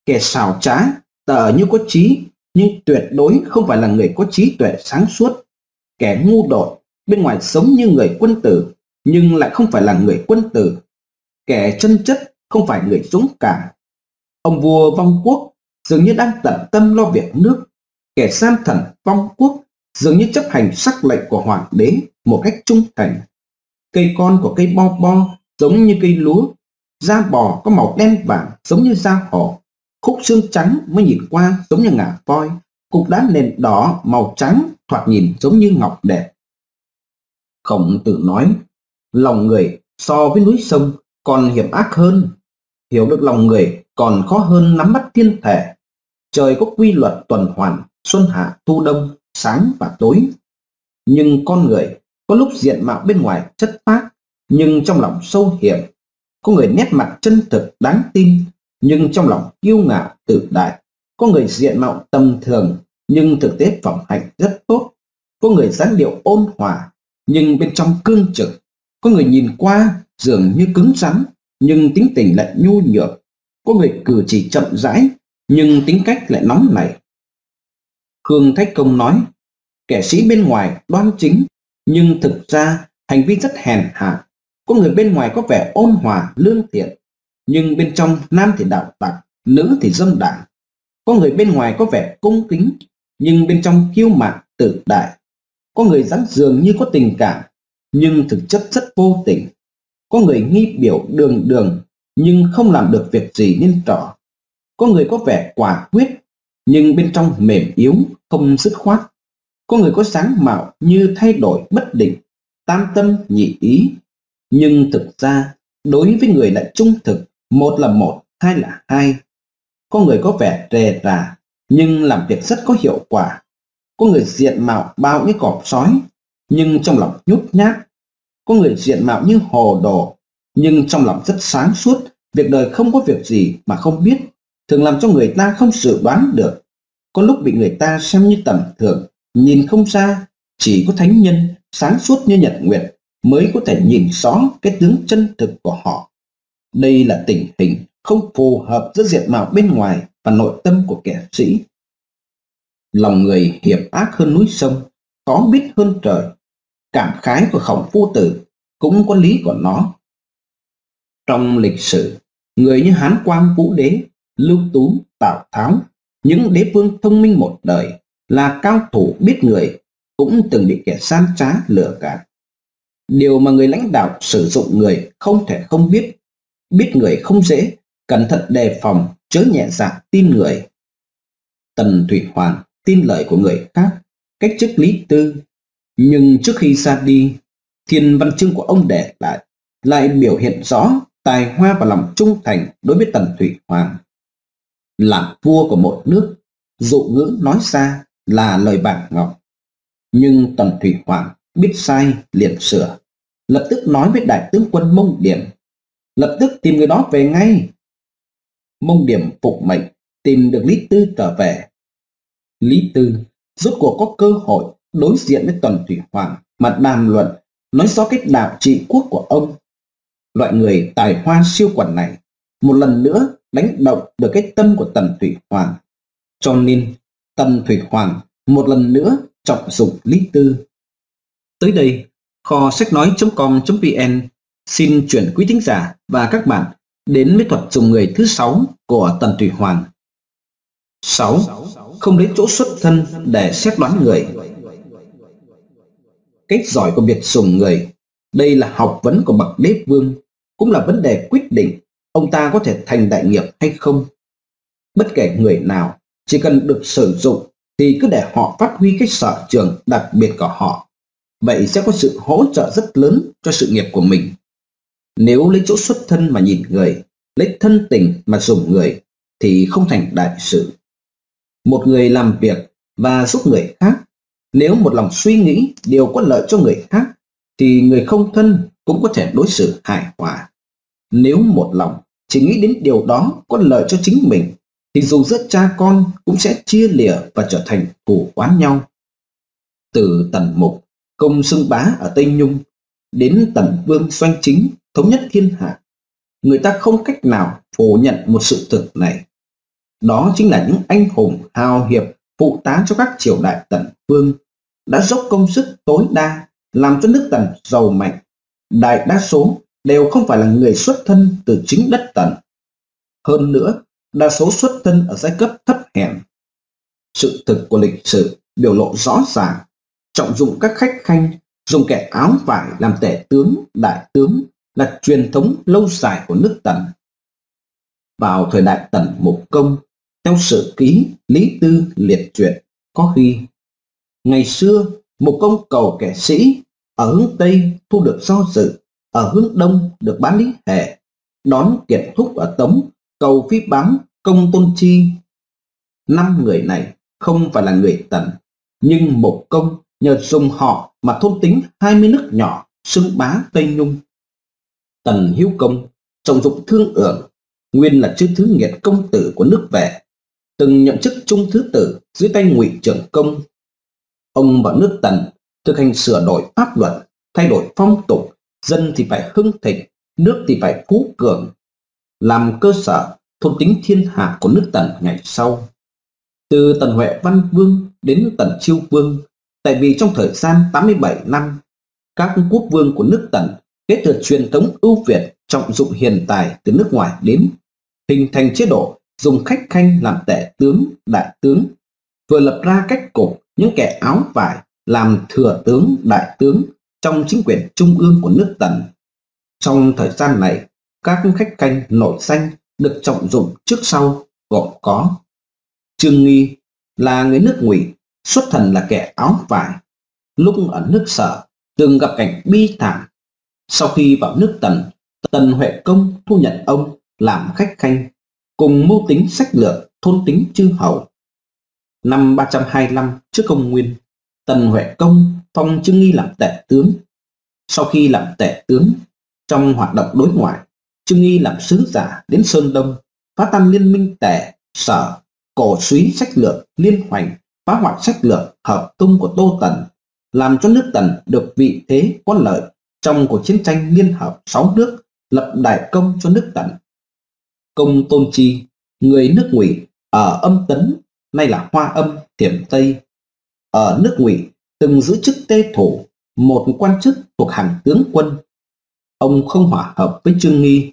kẻ xào trá, tờ như có trí, nhưng tuyệt đối không phải là người có trí tuệ sáng suốt. Kẻ ngu đột, bên ngoài sống như người quân tử, nhưng lại không phải là người quân tử. Kẻ chân chất không phải người dũng cảm. Ông vua vong quốc dường như đang tận tâm lo việc nước. Kẻ san thần vong quốc dường như chấp hành sắc lệnh của hoàng đế một cách trung thành. Cây con của cây bo bo giống như cây lúa, da bò có màu đen vàng giống như da hổ, khúc xương trắng mới nhìn qua giống như ngà voi, cục đá nền đỏ màu trắng thoạt nhìn giống như ngọc đẹp. Khổng tử nói, lòng người so với núi sông còn hiểm ác hơn, hiểu được lòng người còn khó hơn nắm bắt thiên thể. Trời có quy luật tuần hoàn, xuân hạ thu đông, sáng và tối. Nhưng con người có lúc diện mạo bên ngoài chất phác, nhưng trong lòng sâu hiểm. Có người nét mặt chân thực đáng tin, nhưng trong lòng kiêu ngạo tự đại. Có người diện mạo tầm thường, nhưng thực tế phẩm hạnh rất. Có người dáng điệu ôn hòa, nhưng bên trong cương trực. Có người nhìn qua dường như cứng rắn, nhưng tính tình lại nhu nhược. Có người cử chỉ chậm rãi, nhưng tính cách lại nóng nảy. Khương Thách Công nói, kẻ sĩ bên ngoài đoan chính, nhưng thực ra hành vi rất hèn hạ. Có người bên ngoài có vẻ ôn hòa, lương thiện, nhưng bên trong nam thì đạo tặc, nữ thì dâm đảng. Có người bên ngoài có vẻ cung kính, nhưng bên trong kiêu mạn, tự đại. Có người dáng dường như có tình cảm, nhưng thực chất rất vô tình. Có người nghi biểu đường đường, nhưng không làm được việc gì nên trỏ. Có người có vẻ quả quyết, nhưng bên trong mềm yếu, không dứt khoát. Có người có sáng mạo như thay đổi bất định, tam tâm nhị ý. Nhưng thực ra, đối với người lại trung thực, một là một, hai là hai. Có người có vẻ rề rà, nhưng làm việc rất có hiệu quả. Có người diện mạo bao như cọp sói, nhưng trong lòng nhút nhát. Có người diện mạo như hồ đồ, nhưng trong lòng rất sáng suốt, việc đời không có việc gì mà không biết, thường làm cho người ta không dự đoán được. Có lúc bị người ta xem như tầm thường, nhìn không ra, chỉ có thánh nhân sáng suốt như nhật nguyệt mới có thể nhìn rõ cái tướng chân thực của họ. Đây là tình hình không phù hợp giữa diện mạo bên ngoài và nội tâm của kẻ sĩ. Lòng người hiểm ác hơn núi sông, khó biết hơn trời. Cảm khái của khổng phu tử cũng có lý của nó. Trong lịch sử, người như Hán Quang Vũ Đế, Lưu Tú, Tào Tháo, những đế vương thông minh một đời là cao thủ biết người, cũng từng bị kẻ san trá lừa gạt. Điều mà người lãnh đạo sử dụng người không thể không biết. Biết người không dễ, cẩn thận đề phòng, chớ nhẹ dạ tin người. Tần Thủy Hoàng tin lời của người khác, cách chức lý tư. Nhưng trước khi ra đi, thiên văn chương của ông để lại lại biểu hiện rõ tài hoa và lòng trung thành đối với Tần Thủy Hoàng. Làm vua của một nước, dụ ngữ nói ra là lời bạc ngọc. Nhưng Tần Thủy Hoàng biết sai liền sửa, lập tức nói với đại tướng quân Mông Điểm, lập tức tìm người đó về ngay. Mông Điểm phục mệnh, tìm được Lý Tư trở về. Lý Tư rốt cuộc có cơ hội đối diện với Tần Thủy Hoàng mà đàm luận nói rõ cách đạo trị quốc của ông. Loại người tài hoa siêu quần này một lần nữa đánh động được cái tâm của Tần Thủy Hoàng. Cho nên Tần Thủy Hoàng một lần nữa trọng dụng Lý Tư. Tới đây, kho sách nói.com.vn xin chuyển quý thính giả và các bạn đến với thuật dùng người thứ sáu của Tần Thủy Hoàng. 6. Không đến chỗ xuất thân để xét đoán người. Cách giỏi của việc dùng người, đây là học vấn của bậc đế vương, cũng là vấn đề quyết định ông ta có thể thành đại nghiệp hay không. Bất kể người nào, chỉ cần được sử dụng thì cứ để họ phát huy cái sở trường đặc biệt của họ. Vậy sẽ có sự hỗ trợ rất lớn cho sự nghiệp của mình. Nếu lấy chỗ xuất thân mà nhìn người, lấy thân tình mà dùng người, thì không thành đại sự. Một người làm việc và giúp người khác, Nếu một lòng suy nghĩ điều có lợi cho người khác, thì người không thân cũng có thể đối xử hài hòa. Nếu một lòng chỉ nghĩ đến điều đó có lợi cho chính mình, thì dù giữa cha con cũng sẽ chia lìa và trở thành thù oán nhau. Từ tần mục, công xưng bá ở Tây Nhung, đến tần vương doanh chính, thống nhất thiên hạ, người ta không cách nào phủ nhận một sự thực này. Đó chính là những anh hùng hào hiệp phụ tá cho các triều đại tần vương đã dốc công sức tối đa làm cho nước tần giàu mạnh. Đại đa số đều không phải là người xuất thân từ chính đất tần. Hơn nữa, đa số xuất thân ở giai cấp thấp hèn. Sự thực của lịch sử biểu lộ rõ ràng, trọng dụng các khách khanh, dùng kẻ áo vải làm tể tướng, đại tướng là truyền thống lâu dài của nước Tần. Vào thời đại Tần Mục Công, theo sử ký Lý Tư liệt truyện có ghi Ngày xưa, một Công cầu kẻ sĩ ở hướng Tây thu được do dự, ở hướng Đông được bán lý hệ, đón kiệt thúc ở Tống, cầu phi bám công tôn chi. Năm người này không phải là người Tần, nhưng một Công nhờ dùng họ mà thôn tính hai mươi nước nhỏ xưng bá Tây Nhung. Tần Hiếu Công trọng dụng thương ưởng, nguyên là chư thứ nghiệt công tử của nước vệ từng nhậm chức trung thứ tử dưới tay ngụy trưởng công. Ông vào nước Tần thực hành sửa đổi pháp luật, thay đổi phong tục, dân thì phải hưng thịnh, nước thì phải phú cường, làm cơ sở thôn tính thiên hạ của nước Tần ngày sau. Từ Tần Huệ Văn Vương đến Tần Chiêu Vương, tại vì trong thời gian 87 năm, các quốc vương của nước Tần kế thừa truyền thống ưu việt trọng dụng hiền tài từ nước ngoài đến, hình thành chế độ dùng khách khanh làm tể tướng, đại tướng, vừa lập ra cách cục những kẻ áo vải làm thừa tướng, đại tướng trong chính quyền trung ương của nước Tần. Trong thời gian này, các khách khanh nổi danh được trọng dụng trước sau gồm có Trương Nghi là người nước ngụy, xuất thần là kẻ áo vải. Lúc ở nước sở, từng gặp cảnh bi thảm. Sau khi vào nước Tần, Tần Huệ Công thu nhận ông làm khách khanh, cùng mưu tính sách lược thôn tính chư hầu. Năm 325 trước công nguyên, Tần Huệ Công phong Trương Nghi làm tể tướng. Sau khi làm tể tướng, trong hoạt động đối ngoại, Trương Nghi làm sứ giả đến Sơn Đông, phá tan liên minh tể, sở, cổ suý sách lược, liên hoành, phá hoại sách lược, hợp tung của Tô Tần, làm cho nước Tần được vị thế có lợi trong cuộc chiến tranh liên hợp sáu nước, lập đại công cho nước Tần. Công Tôn Chi, người nước Ngụy ở âm tấn, nay là Hoa Âm, Thiểm Tây. Ở nước Ngụy từng giữ chức tê thủ, một quan chức thuộc hàng tướng quân. Ông không hòa hợp với Trương Nghi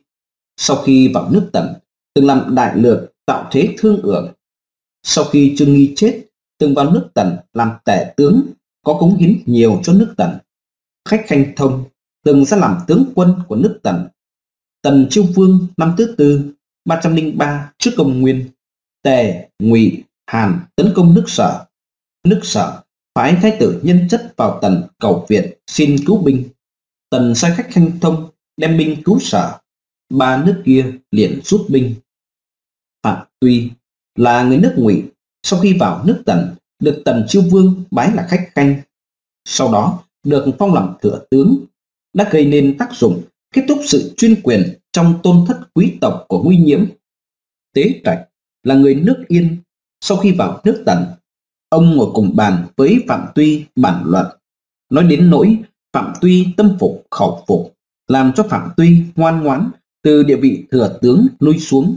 sau khi vào nước Tần, từng làm đại lược tạo thế thương ưởng. Sau khi Trương Nghi chết, từng vào nước Tần làm tể tướng, có cống hiến nhiều cho nước Tần. Khách Khanh Thông từng ra làm tướng quân của nước Tần. Tần Chiêu Vương năm thứ tư 303 trước công nguyên, Tề, Ngụy, Hàn tấn công nước Sở. Nước Sở phái thái tử nhân chất vào Tần cầu viện xin cứu binh. Tần sai khách Khanh Thông đem binh cứu Sở ba nước kia liền rút binh. Phạm Tuy là người nước ngụy, sau khi vào nước Tần, được Tần Chiêu Vương bái là khách khanh. Sau đó được phong làm thừa tướng, đã gây nên tác dụng kết thúc sự chuyên quyền trong tôn thất quý tộc của Nguy Nhiễm. Tế Trạch là người nước Yên, sau khi vào nước Tần, ông ngồi cùng bàn với Phạm Tuy bản luận, nói đến nỗi Phạm Tuy tâm phục khẩu phục, làm cho Phạm Tuy ngoan ngoãn từ địa vị thừa tướng lui xuống,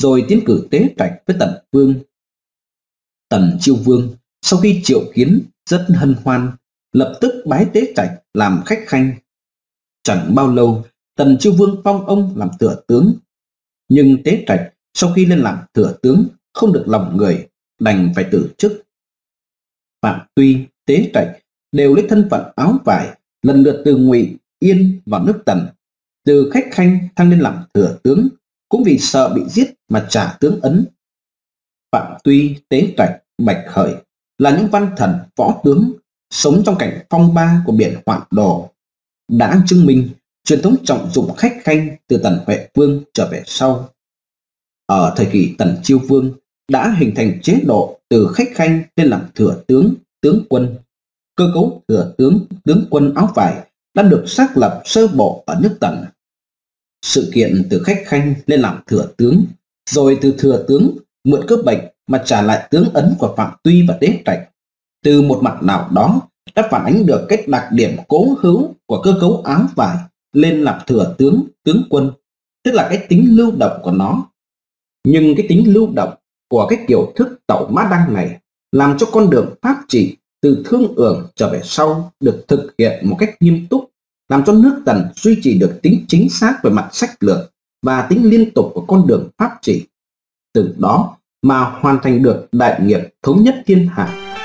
rồi tiến cử tế trạch với Tần Vương. Tần Chiêu Vương sau khi triệu kiến rất hân hoan, lập tức bái tế trạch làm khách khanh. Chẳng bao lâu, Tần Chiêu Vương phong ông làm thừa tướng. Nhưng tế trạch sau khi lên làm thừa tướng không được lòng người, đành phải từ chức. Phạm Tuy, tế trạch đều lấy thân phận áo vải, lần lượt từ ngụy Yên vào nước Tần từ khách khanh thăng lên làm thừa tướng cũng vì sợ bị giết mà trả tướng ấn phạm tuy tế trạch bạch khởi là những văn thần võ tướng sống trong cảnh phong ba của biển hoạn đồ đã chứng minh truyền thống trọng dụng khách khanh từ tần huệ vương trở về sau ở thời kỳ tần chiêu vương đã hình thành chế độ từ khách khanh lên làm thừa tướng tướng quân. Cơ cấu thừa tướng, tướng quân áo vải đã được xác lập sơ bộ ở nước Tần. Sự kiện từ khách khanh lên làm thừa tướng, rồi từ thừa tướng mượn cướp bệnh mà trả lại tướng ấn của Phạm Tuy và Đế Trạch. Từ một mặt nào đó đã phản ánh được cách đặc điểm cố hữu của cơ cấu áo vải lên làm thừa tướng, tướng quân, tức là cái tính lưu động của nó. Nhưng cái tính lưu động của cái kiểu thức tẩu mã đăng này làm cho con đường pháp trị từ thương ưởng trở về sau được thực hiện một cách nghiêm túc, làm cho nước Tần duy trì được tính chính xác về mặt sách lược và tính liên tục của con đường pháp trị. Từ đó mà hoàn thành được đại nghiệp thống nhất thiên hạ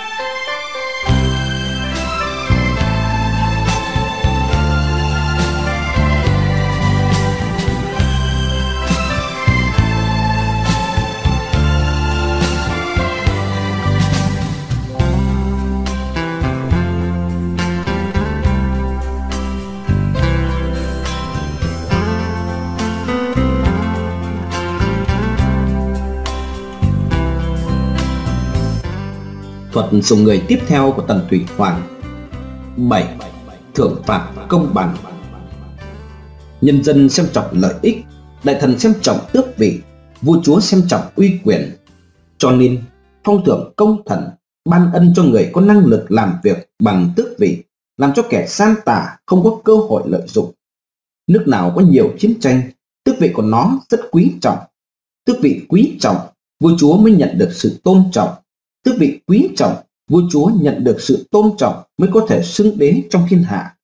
thuật dùng người tiếp theo của Tần Thủy Hoàng. 7. Thưởng phạt công bằng. Nhân dân xem trọng lợi ích, Đại thần xem trọng tước vị, Vua chúa xem trọng uy quyền. Cho nên phong thưởng công thần Ban ân cho người có năng lực làm việc bằng tước vị, Làm cho kẻ san tà không có cơ hội lợi dụng. Nước nào có nhiều chiến tranh, Tước vị của nó rất quý trọng. Tước vị quý trọng, Vua chúa mới nhận được sự tôn trọng tước vị quý trọng, vua chúa nhận được sự tôn trọng mới có thể xưng đế trong thiên hạ.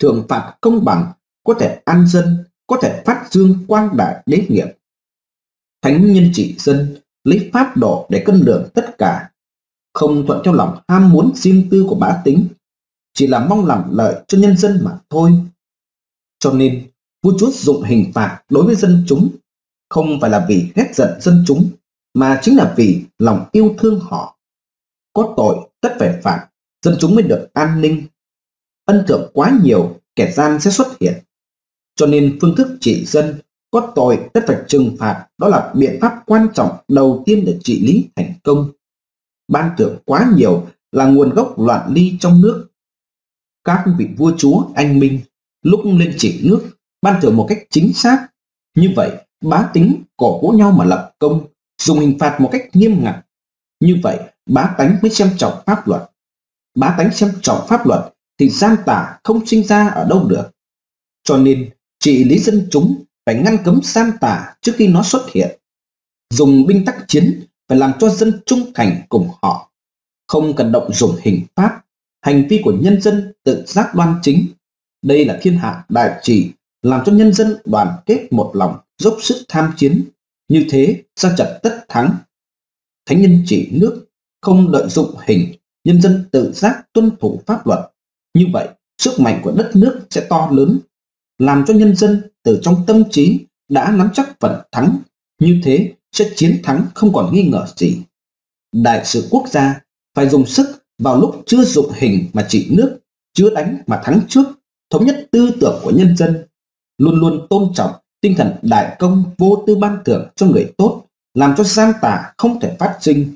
Thượng phạt công bằng, có thể an dân, có thể phát dương quang đại đế nghiệp. Thánh nhân trị dân, lấy pháp độ để cân lượng tất cả, không thuận theo lòng ham muốn riêng tư của bá tính, chỉ là mong làm lợi cho nhân dân mà thôi. Cho nên, vua chúa dụng hình phạt đối với dân chúng, không phải là vì ghét giận dân chúng, mà chính là vì lòng yêu thương họ. Có tội tất phải phạt, dân chúng mới được an ninh. Ân thượng quá nhiều, kẻ gian sẽ xuất hiện. Cho nên phương thức trị dân có tội tất phải trừng phạt, đó là biện pháp quan trọng đầu tiên để trị lý thành công. Ban thưởng quá nhiều là nguồn gốc loạn ly trong nước. Các vị vua chúa anh minh lúc lên trị nước ban thưởng một cách chính xác. Như vậy, bá tính cổ vũ nhau mà lập công, dùng hình phạt một cách nghiêm ngặt. Như vậy, bá tánh mới xem trọng pháp luật. Bá tánh xem trọng pháp luật thì gian tà không sinh ra ở đâu được. Cho nên, trị lý dân chúng phải ngăn cấm gian tà trước khi nó xuất hiện. Dùng binh tắc chiến phải làm cho dân trung thành cùng họ. Không cần động dùng hình pháp, hành vi của nhân dân tự giác đoan chính. Đây là thiên hạ đại trị, làm cho nhân dân đoàn kết một lòng, dốc sức tham chiến, như thế ra trận tất thắng. Thánh nhân trị nước không lợi dụng hình, nhân dân tự giác tuân thủ pháp luật. Như vậy, sức mạnh của đất nước sẽ to lớn, làm cho nhân dân từ trong tâm trí đã nắm chắc phần thắng. Như thế sẽ chiến thắng không còn nghi ngờ gì. Đại sự quốc gia phải dùng sức vào lúc chưa dụng hình mà trị nước, chưa đánh mà thắng trước, thống nhất tư tưởng của nhân dân, luôn luôn tôn trọng tinh thần đại công vô tư ban thưởng cho người tốt, làm cho gian tà không thể phát sinh.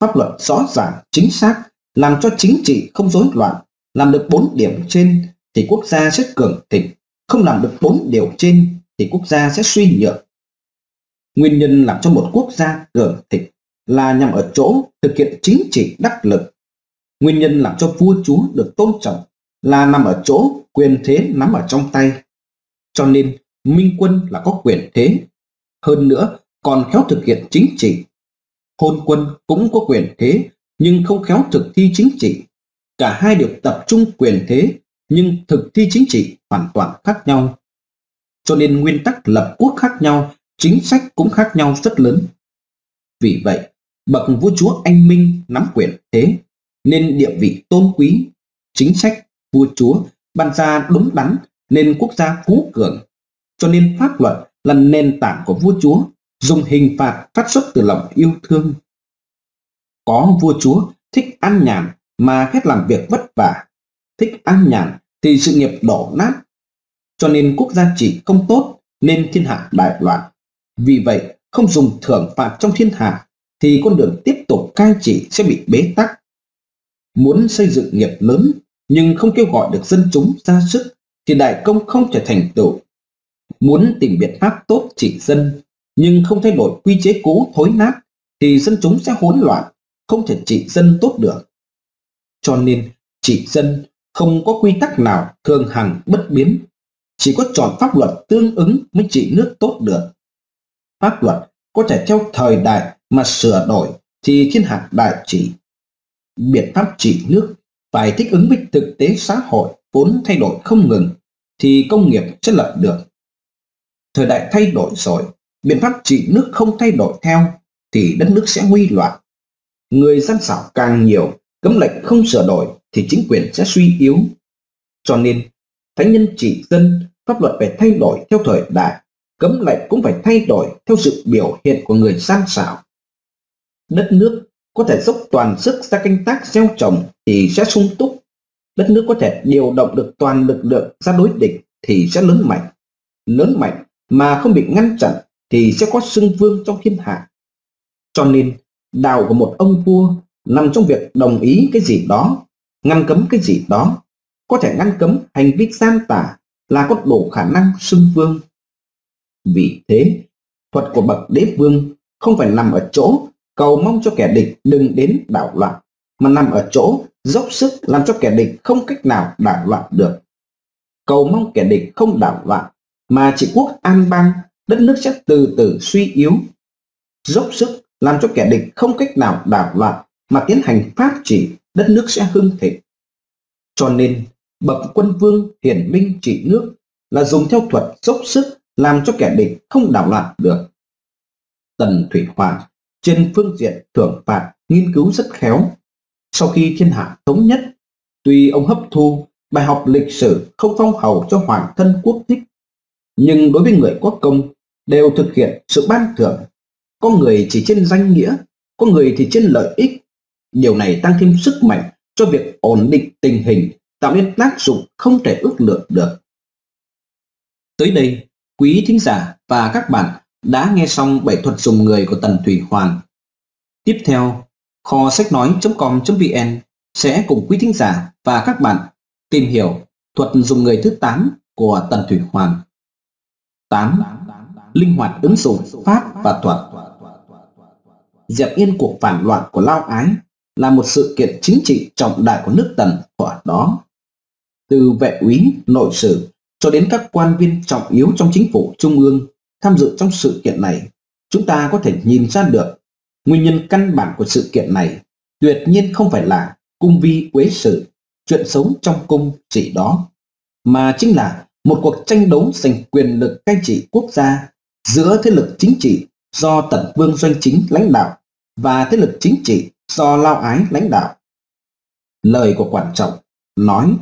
Pháp luật rõ ràng, chính xác, làm cho chính trị không rối loạn, làm được bốn điểm trên thì quốc gia sẽ cường thịnh, không làm được bốn điều trên thì quốc gia sẽ suy nhược. Nguyên nhân làm cho một quốc gia cường thịnh là nhằm ở chỗ thực hiện chính trị đắc lực. Nguyên nhân làm cho vua chúa được tôn trọng là nằm ở chỗ quyền thế nắm ở trong tay. Cho nên minh quân là có quyền thế, hơn nữa còn khéo thực hiện chính trị. Hôn quân cũng có quyền thế, nhưng không khéo thực thi chính trị. Cả hai đều tập trung quyền thế, nhưng thực thi chính trị hoàn toàn khác nhau. Cho nên nguyên tắc lập quốc khác nhau, chính sách cũng khác nhau rất lớn. Vì vậy, bậc vua chúa anh minh nắm quyền thế, nên địa vị tôn quý, chính sách vua chúa ban ra đúng đắn nên quốc gia phú cường cho nên pháp luật là nền tảng của vua chúa, dùng hình phạt phát xuất từ lòng yêu thương. Có vua chúa thích ăn nhàn mà hết làm việc vất vả, thích ăn nhàn thì sự nghiệp đổ nát. Cho nên quốc gia trị không tốt nên thiên hạ đại loạn. Vì vậy, không dùng thưởng phạt trong thiên hạ thì con đường tiếp tục cai trị sẽ bị bế tắc. muốn xây dựng nghiệp lớn nhưng không kêu gọi được dân chúng ra sức thì đại công không thể thành tựu. Muốn tìm biện pháp tốt trị dân nhưng không thay đổi quy chế cũ thối nát thì dân chúng sẽ hỗn loạn, không thể trị dân tốt được. Cho nên trị dân không có quy tắc nào thường hằng bất biến, chỉ có chọn pháp luật tương ứng mới trị nước tốt được. Pháp luật có thể theo thời đại mà sửa đổi thì thiên hạ đại trị. Biện pháp trị nước phải thích ứng với thực tế xã hội vốn thay đổi không ngừng thì công nghiệp sẽ lập được. Thời đại thay đổi rồi, biện pháp trị nước không thay đổi theo thì đất nước sẽ nguy loạn. Người gian xảo càng nhiều, cấm lệnh không sửa đổi thì chính quyền sẽ suy yếu. Cho nên, thánh nhân trị dân, pháp luật phải thay đổi theo thời đại, cấm lệnh cũng phải thay đổi theo sự biểu hiện của người gian xảo. Đất nước có thể dốc toàn sức ra canh tác gieo trồng thì sẽ sung túc. Đất nước có thể điều động được toàn lực lượng ra đối địch thì sẽ lớn mạnh. Lớn mạnh mà không bị ngăn chặn thì sẽ có xưng vương trong thiên hạ. Cho nên, đạo của một ông vua nằm trong việc đồng ý cái gì đó, ngăn cấm cái gì đó, có thể ngăn cấm hành vi gian tả là có đủ khả năng xưng vương. Vì thế, thuật của bậc đế vương không phải nằm ở chỗ cầu mong cho kẻ địch đừng đến đảo loạn, mà nằm ở chỗ dốc sức làm cho kẻ địch không cách nào đảo loạn được. Cầu mong kẻ địch không đảo loạn, mà trị quốc an bang, đất nước sẽ từ từ suy yếu. Dốc sức làm cho kẻ địch không cách nào đảo loạn, mà tiến hành pháp trị, đất nước sẽ hưng thịnh. Cho nên, bậc quân vương hiển minh trị nước là dùng theo thuật dốc sức làm cho kẻ địch không đảo loạn được. Tần Thủy Hoàng trên phương diện thưởng phạt nghiên cứu rất khéo. Sau khi thiên hạ thống nhất, tuy ông hấp thu bài học lịch sử không phong hầu cho hoàng thân quốc thích, nhưng đối với người có công đều thực hiện sự ban thưởng. Có người chỉ trên danh nghĩa, có người thì trên lợi ích. Điều này tăng thêm sức mạnh cho việc ổn định tình hình, tạo nên tác dụng không thể ước lượng được. Tới đây, quý thính giả và các bạn đã nghe xong bảy thuật dùng người của Tần Thủy Hoàng. Tiếp theo, kho sách nói.com.vn sẽ cùng quý thính giả và các bạn tìm hiểu thuật dùng người thứ 8 của Tần Thủy Hoàng. 8. Linh hoạt ứng dụng pháp và thuật Dẹp yên cuộc phản loạn của Lao Ái là một sự kiện chính trị trọng đại của nước Tần thuở đó. Từ vệ úy, nội sử cho đến các quan viên trọng yếu trong chính phủ trung ương tham dự trong sự kiện này, chúng ta có thể nhìn ra được nguyên nhân căn bản của sự kiện này tuyệt nhiên không phải là cung vi quế sự, chuyện xấu trong cung chỉ đó, mà chính là một cuộc tranh đấu giành quyền lực cai trị quốc gia giữa thế lực chính trị do tần vương doanh chính lãnh đạo và thế lực chính trị do lao ái lãnh đạo. Lời của quản trọng nói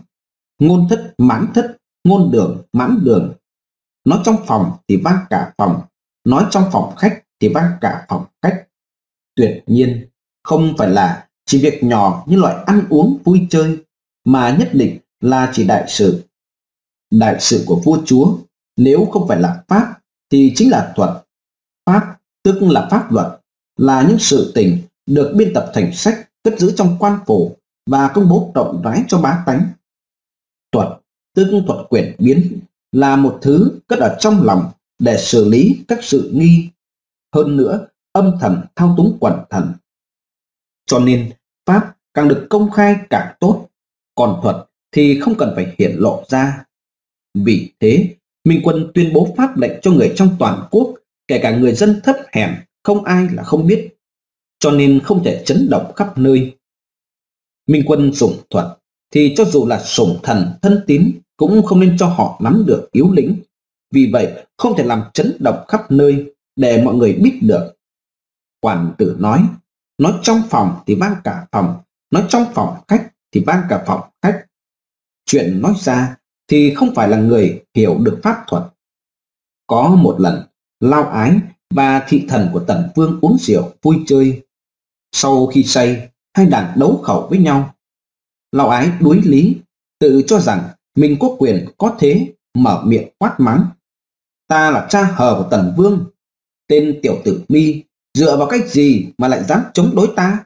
ngôn thất mãn thất, ngôn đường mãn đường, nói trong phòng thì vang cả phòng, nói trong phòng khách thì vang cả phòng khách. Tuyệt nhiên, không phải là chỉ việc nhỏ như loại ăn uống vui chơi, mà nhất định là chỉ đại sự. Đại sự của vua chúa, nếu không phải là pháp, thì chính là thuật. Pháp tức là pháp luật, là những sự tình được biên tập thành sách cất giữ trong quan phủ và công bố rộng rãi cho bá tánh. Thuật tức thuật quyển biến là một thứ cất ở trong lòng để xử lý các sự nghi. Hơn nữa, âm thầm thao túng quần thần. Cho nên, Pháp càng được công khai càng tốt, còn thuật thì không cần phải hiển lộ ra. Vì thế, Minh Quân tuyên bố pháp lệnh cho người trong toàn quốc, kể cả người dân thấp hèn, không ai là không biết, cho nên không thể chấn động khắp nơi. Minh Quân dùng thuật, thì cho dù là sủng thần thân tín cũng không nên cho họ nắm được yếu lĩnh. Vì vậy, không thể làm chấn động khắp nơi để mọi người biết được. Quản tử nói, nói trong phòng thì vang cả phòng, nói trong phòng khách thì vang cả phòng khách. Chuyện nói ra thì không phải là người hiểu được pháp thuật. Có một lần, Lao Ái và thị thần của Tần Vương uống rượu vui chơi. Sau khi say, hai đàn đấu khẩu với nhau. Lao Ái đuối lý, tự cho rằng mình có quyền có thế mở miệng quát mắng. Ta là cha hờ của Tần Vương, tên tiểu tử mi dựa vào cách gì mà lại dám chống đối ta?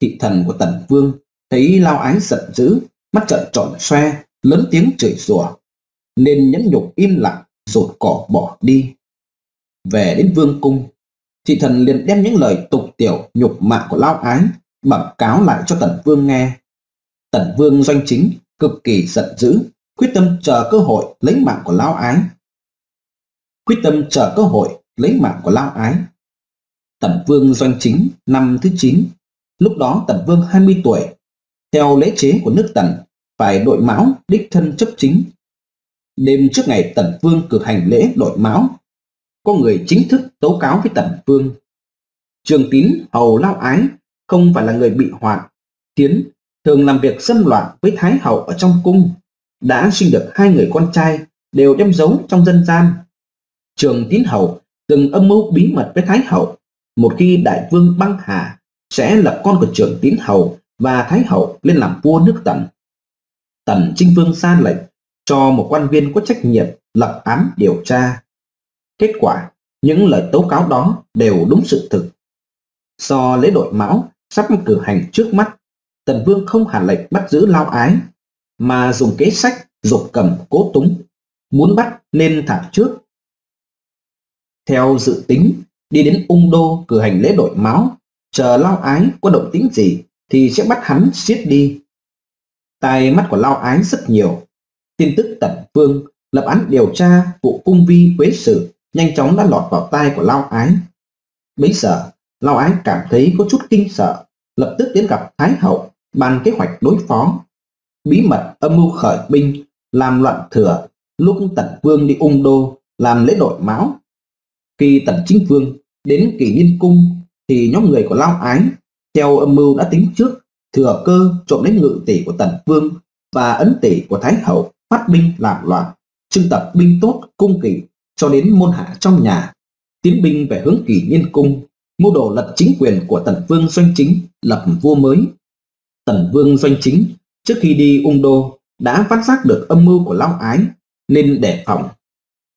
Thị thần của Tần Vương thấy lao ái giận dữ, mắt trợn tròn xoe, lớn tiếng chửi rủa, nên nhẫn nhục im lặng, rụt cỏ bỏ đi. Về đến vương cung, thị thần liền đem những lời tục tiểu nhục mạ của lao ái bẩm cáo lại cho tần vương nghe. Tần vương doanh chính cực kỳ giận dữ, quyết tâm chờ cơ hội lấy mạng của lao ái. Quyết tâm chờ cơ hội lấy mạng của lao ái. Tần vương doanh chính năm thứ 9, lúc đó tần vương 20 tuổi, theo lễ chế của nước tần phải đội máu đích thân chấp chính. Đêm trước ngày tần vương cử hành lễ đội máu có người chính thức tố cáo với tần vương. Trường tín hầu lao ái không phải là người bị hoạn, Tiến thường làm việc xâm loạn với Thái Hậu ở trong cung, đã sinh được hai người con trai đều đem giấu trong dân gian. Trường Tín Hậu từng âm mưu bí mật với Thái Hậu, một khi Đại Vương băng hà sẽ lập con của Trường Tín Hậu và Thái Hậu lên làm vua nước Tần. Tần Trinh Vương ra lệnh cho một quan viên có trách nhiệm lập án điều tra. Kết quả, những lời tố cáo đó đều đúng sự thực. Do lễ đội mão sắp cử hành trước mắt, Tần Vương không hạ lệnh bắt giữ lao ái, mà dùng kế sách dục cầm cố túng, muốn bắt nên thả trước. Theo dự tính, đi đến ung đô cử hành lễ đội máu, chờ lao ái có động tính gì thì sẽ bắt hắn giết đi. Tai mắt của lao ái rất nhiều. Tin tức tần vương lập án điều tra vụ cung vi quế sự nhanh chóng đã lọt vào tai của lao ái. Bấy giờ, lao ái cảm thấy có chút kinh sợ, lập tức đến gặp Thái hậu bàn kế hoạch đối phó. Bí mật âm mưu khởi binh, làm loạn thừa, lúc tần vương đi ung đô làm lễ đội máu. Khi tần chính vương đến kỳ niên cung thì nhóm người của lao ái theo âm mưu đã tính trước thừa cơ trộm lấy ngự tỷ của tần vương và ấn tỷ của thái hậu, phát binh làm loạn, trưng tập binh tốt, cung kỳ cho đến môn hạ trong nhà. Tiến binh về hướng kỳ nhiên cung, mưu đồ lật chính quyền của tần vương doanh chính, lập vua mới. Tần vương doanh chính, trước khi đi ung đô, đã phát giác được âm mưu của lao ái, nên đề phòng.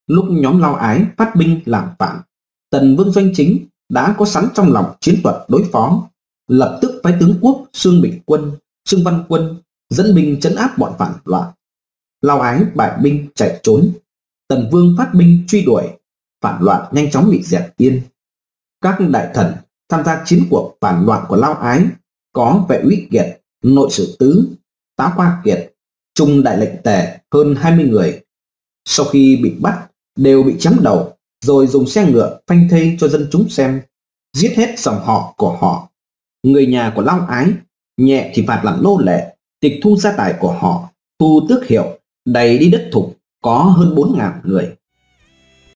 Lúc nhóm lao ái phát binh làm phản, tần vương doanh chính đã có sẵn trong lòng chiến thuật đối phó lập tức phái tướng quốc Sương Bình Quân, Sương Văn Quân dẫn binh chấn áp bọn phản loạn. Lao ái bại binh chạy trốn, Tần Vương phát binh truy đuổi, phản loạn nhanh chóng bị dẹp yên. Các đại thần tham gia chiến cuộc phản loạn của Lao ái có vệ úy kiệt, nội sử tứ, tá khoa kiệt, trung đại lệnh tề hơn 20 người. Sau khi bị bắt, đều bị chém đầu, rồi dùng xe ngựa phanh thây cho dân chúng xem, giết hết dòng họ của họ người nhà của Long Ái, nhẹ thì phạt làm nô lệ, tịch thu gia tài của họ, thu tước hiệu, đầy đi đất thục có hơn bốn ngàn người.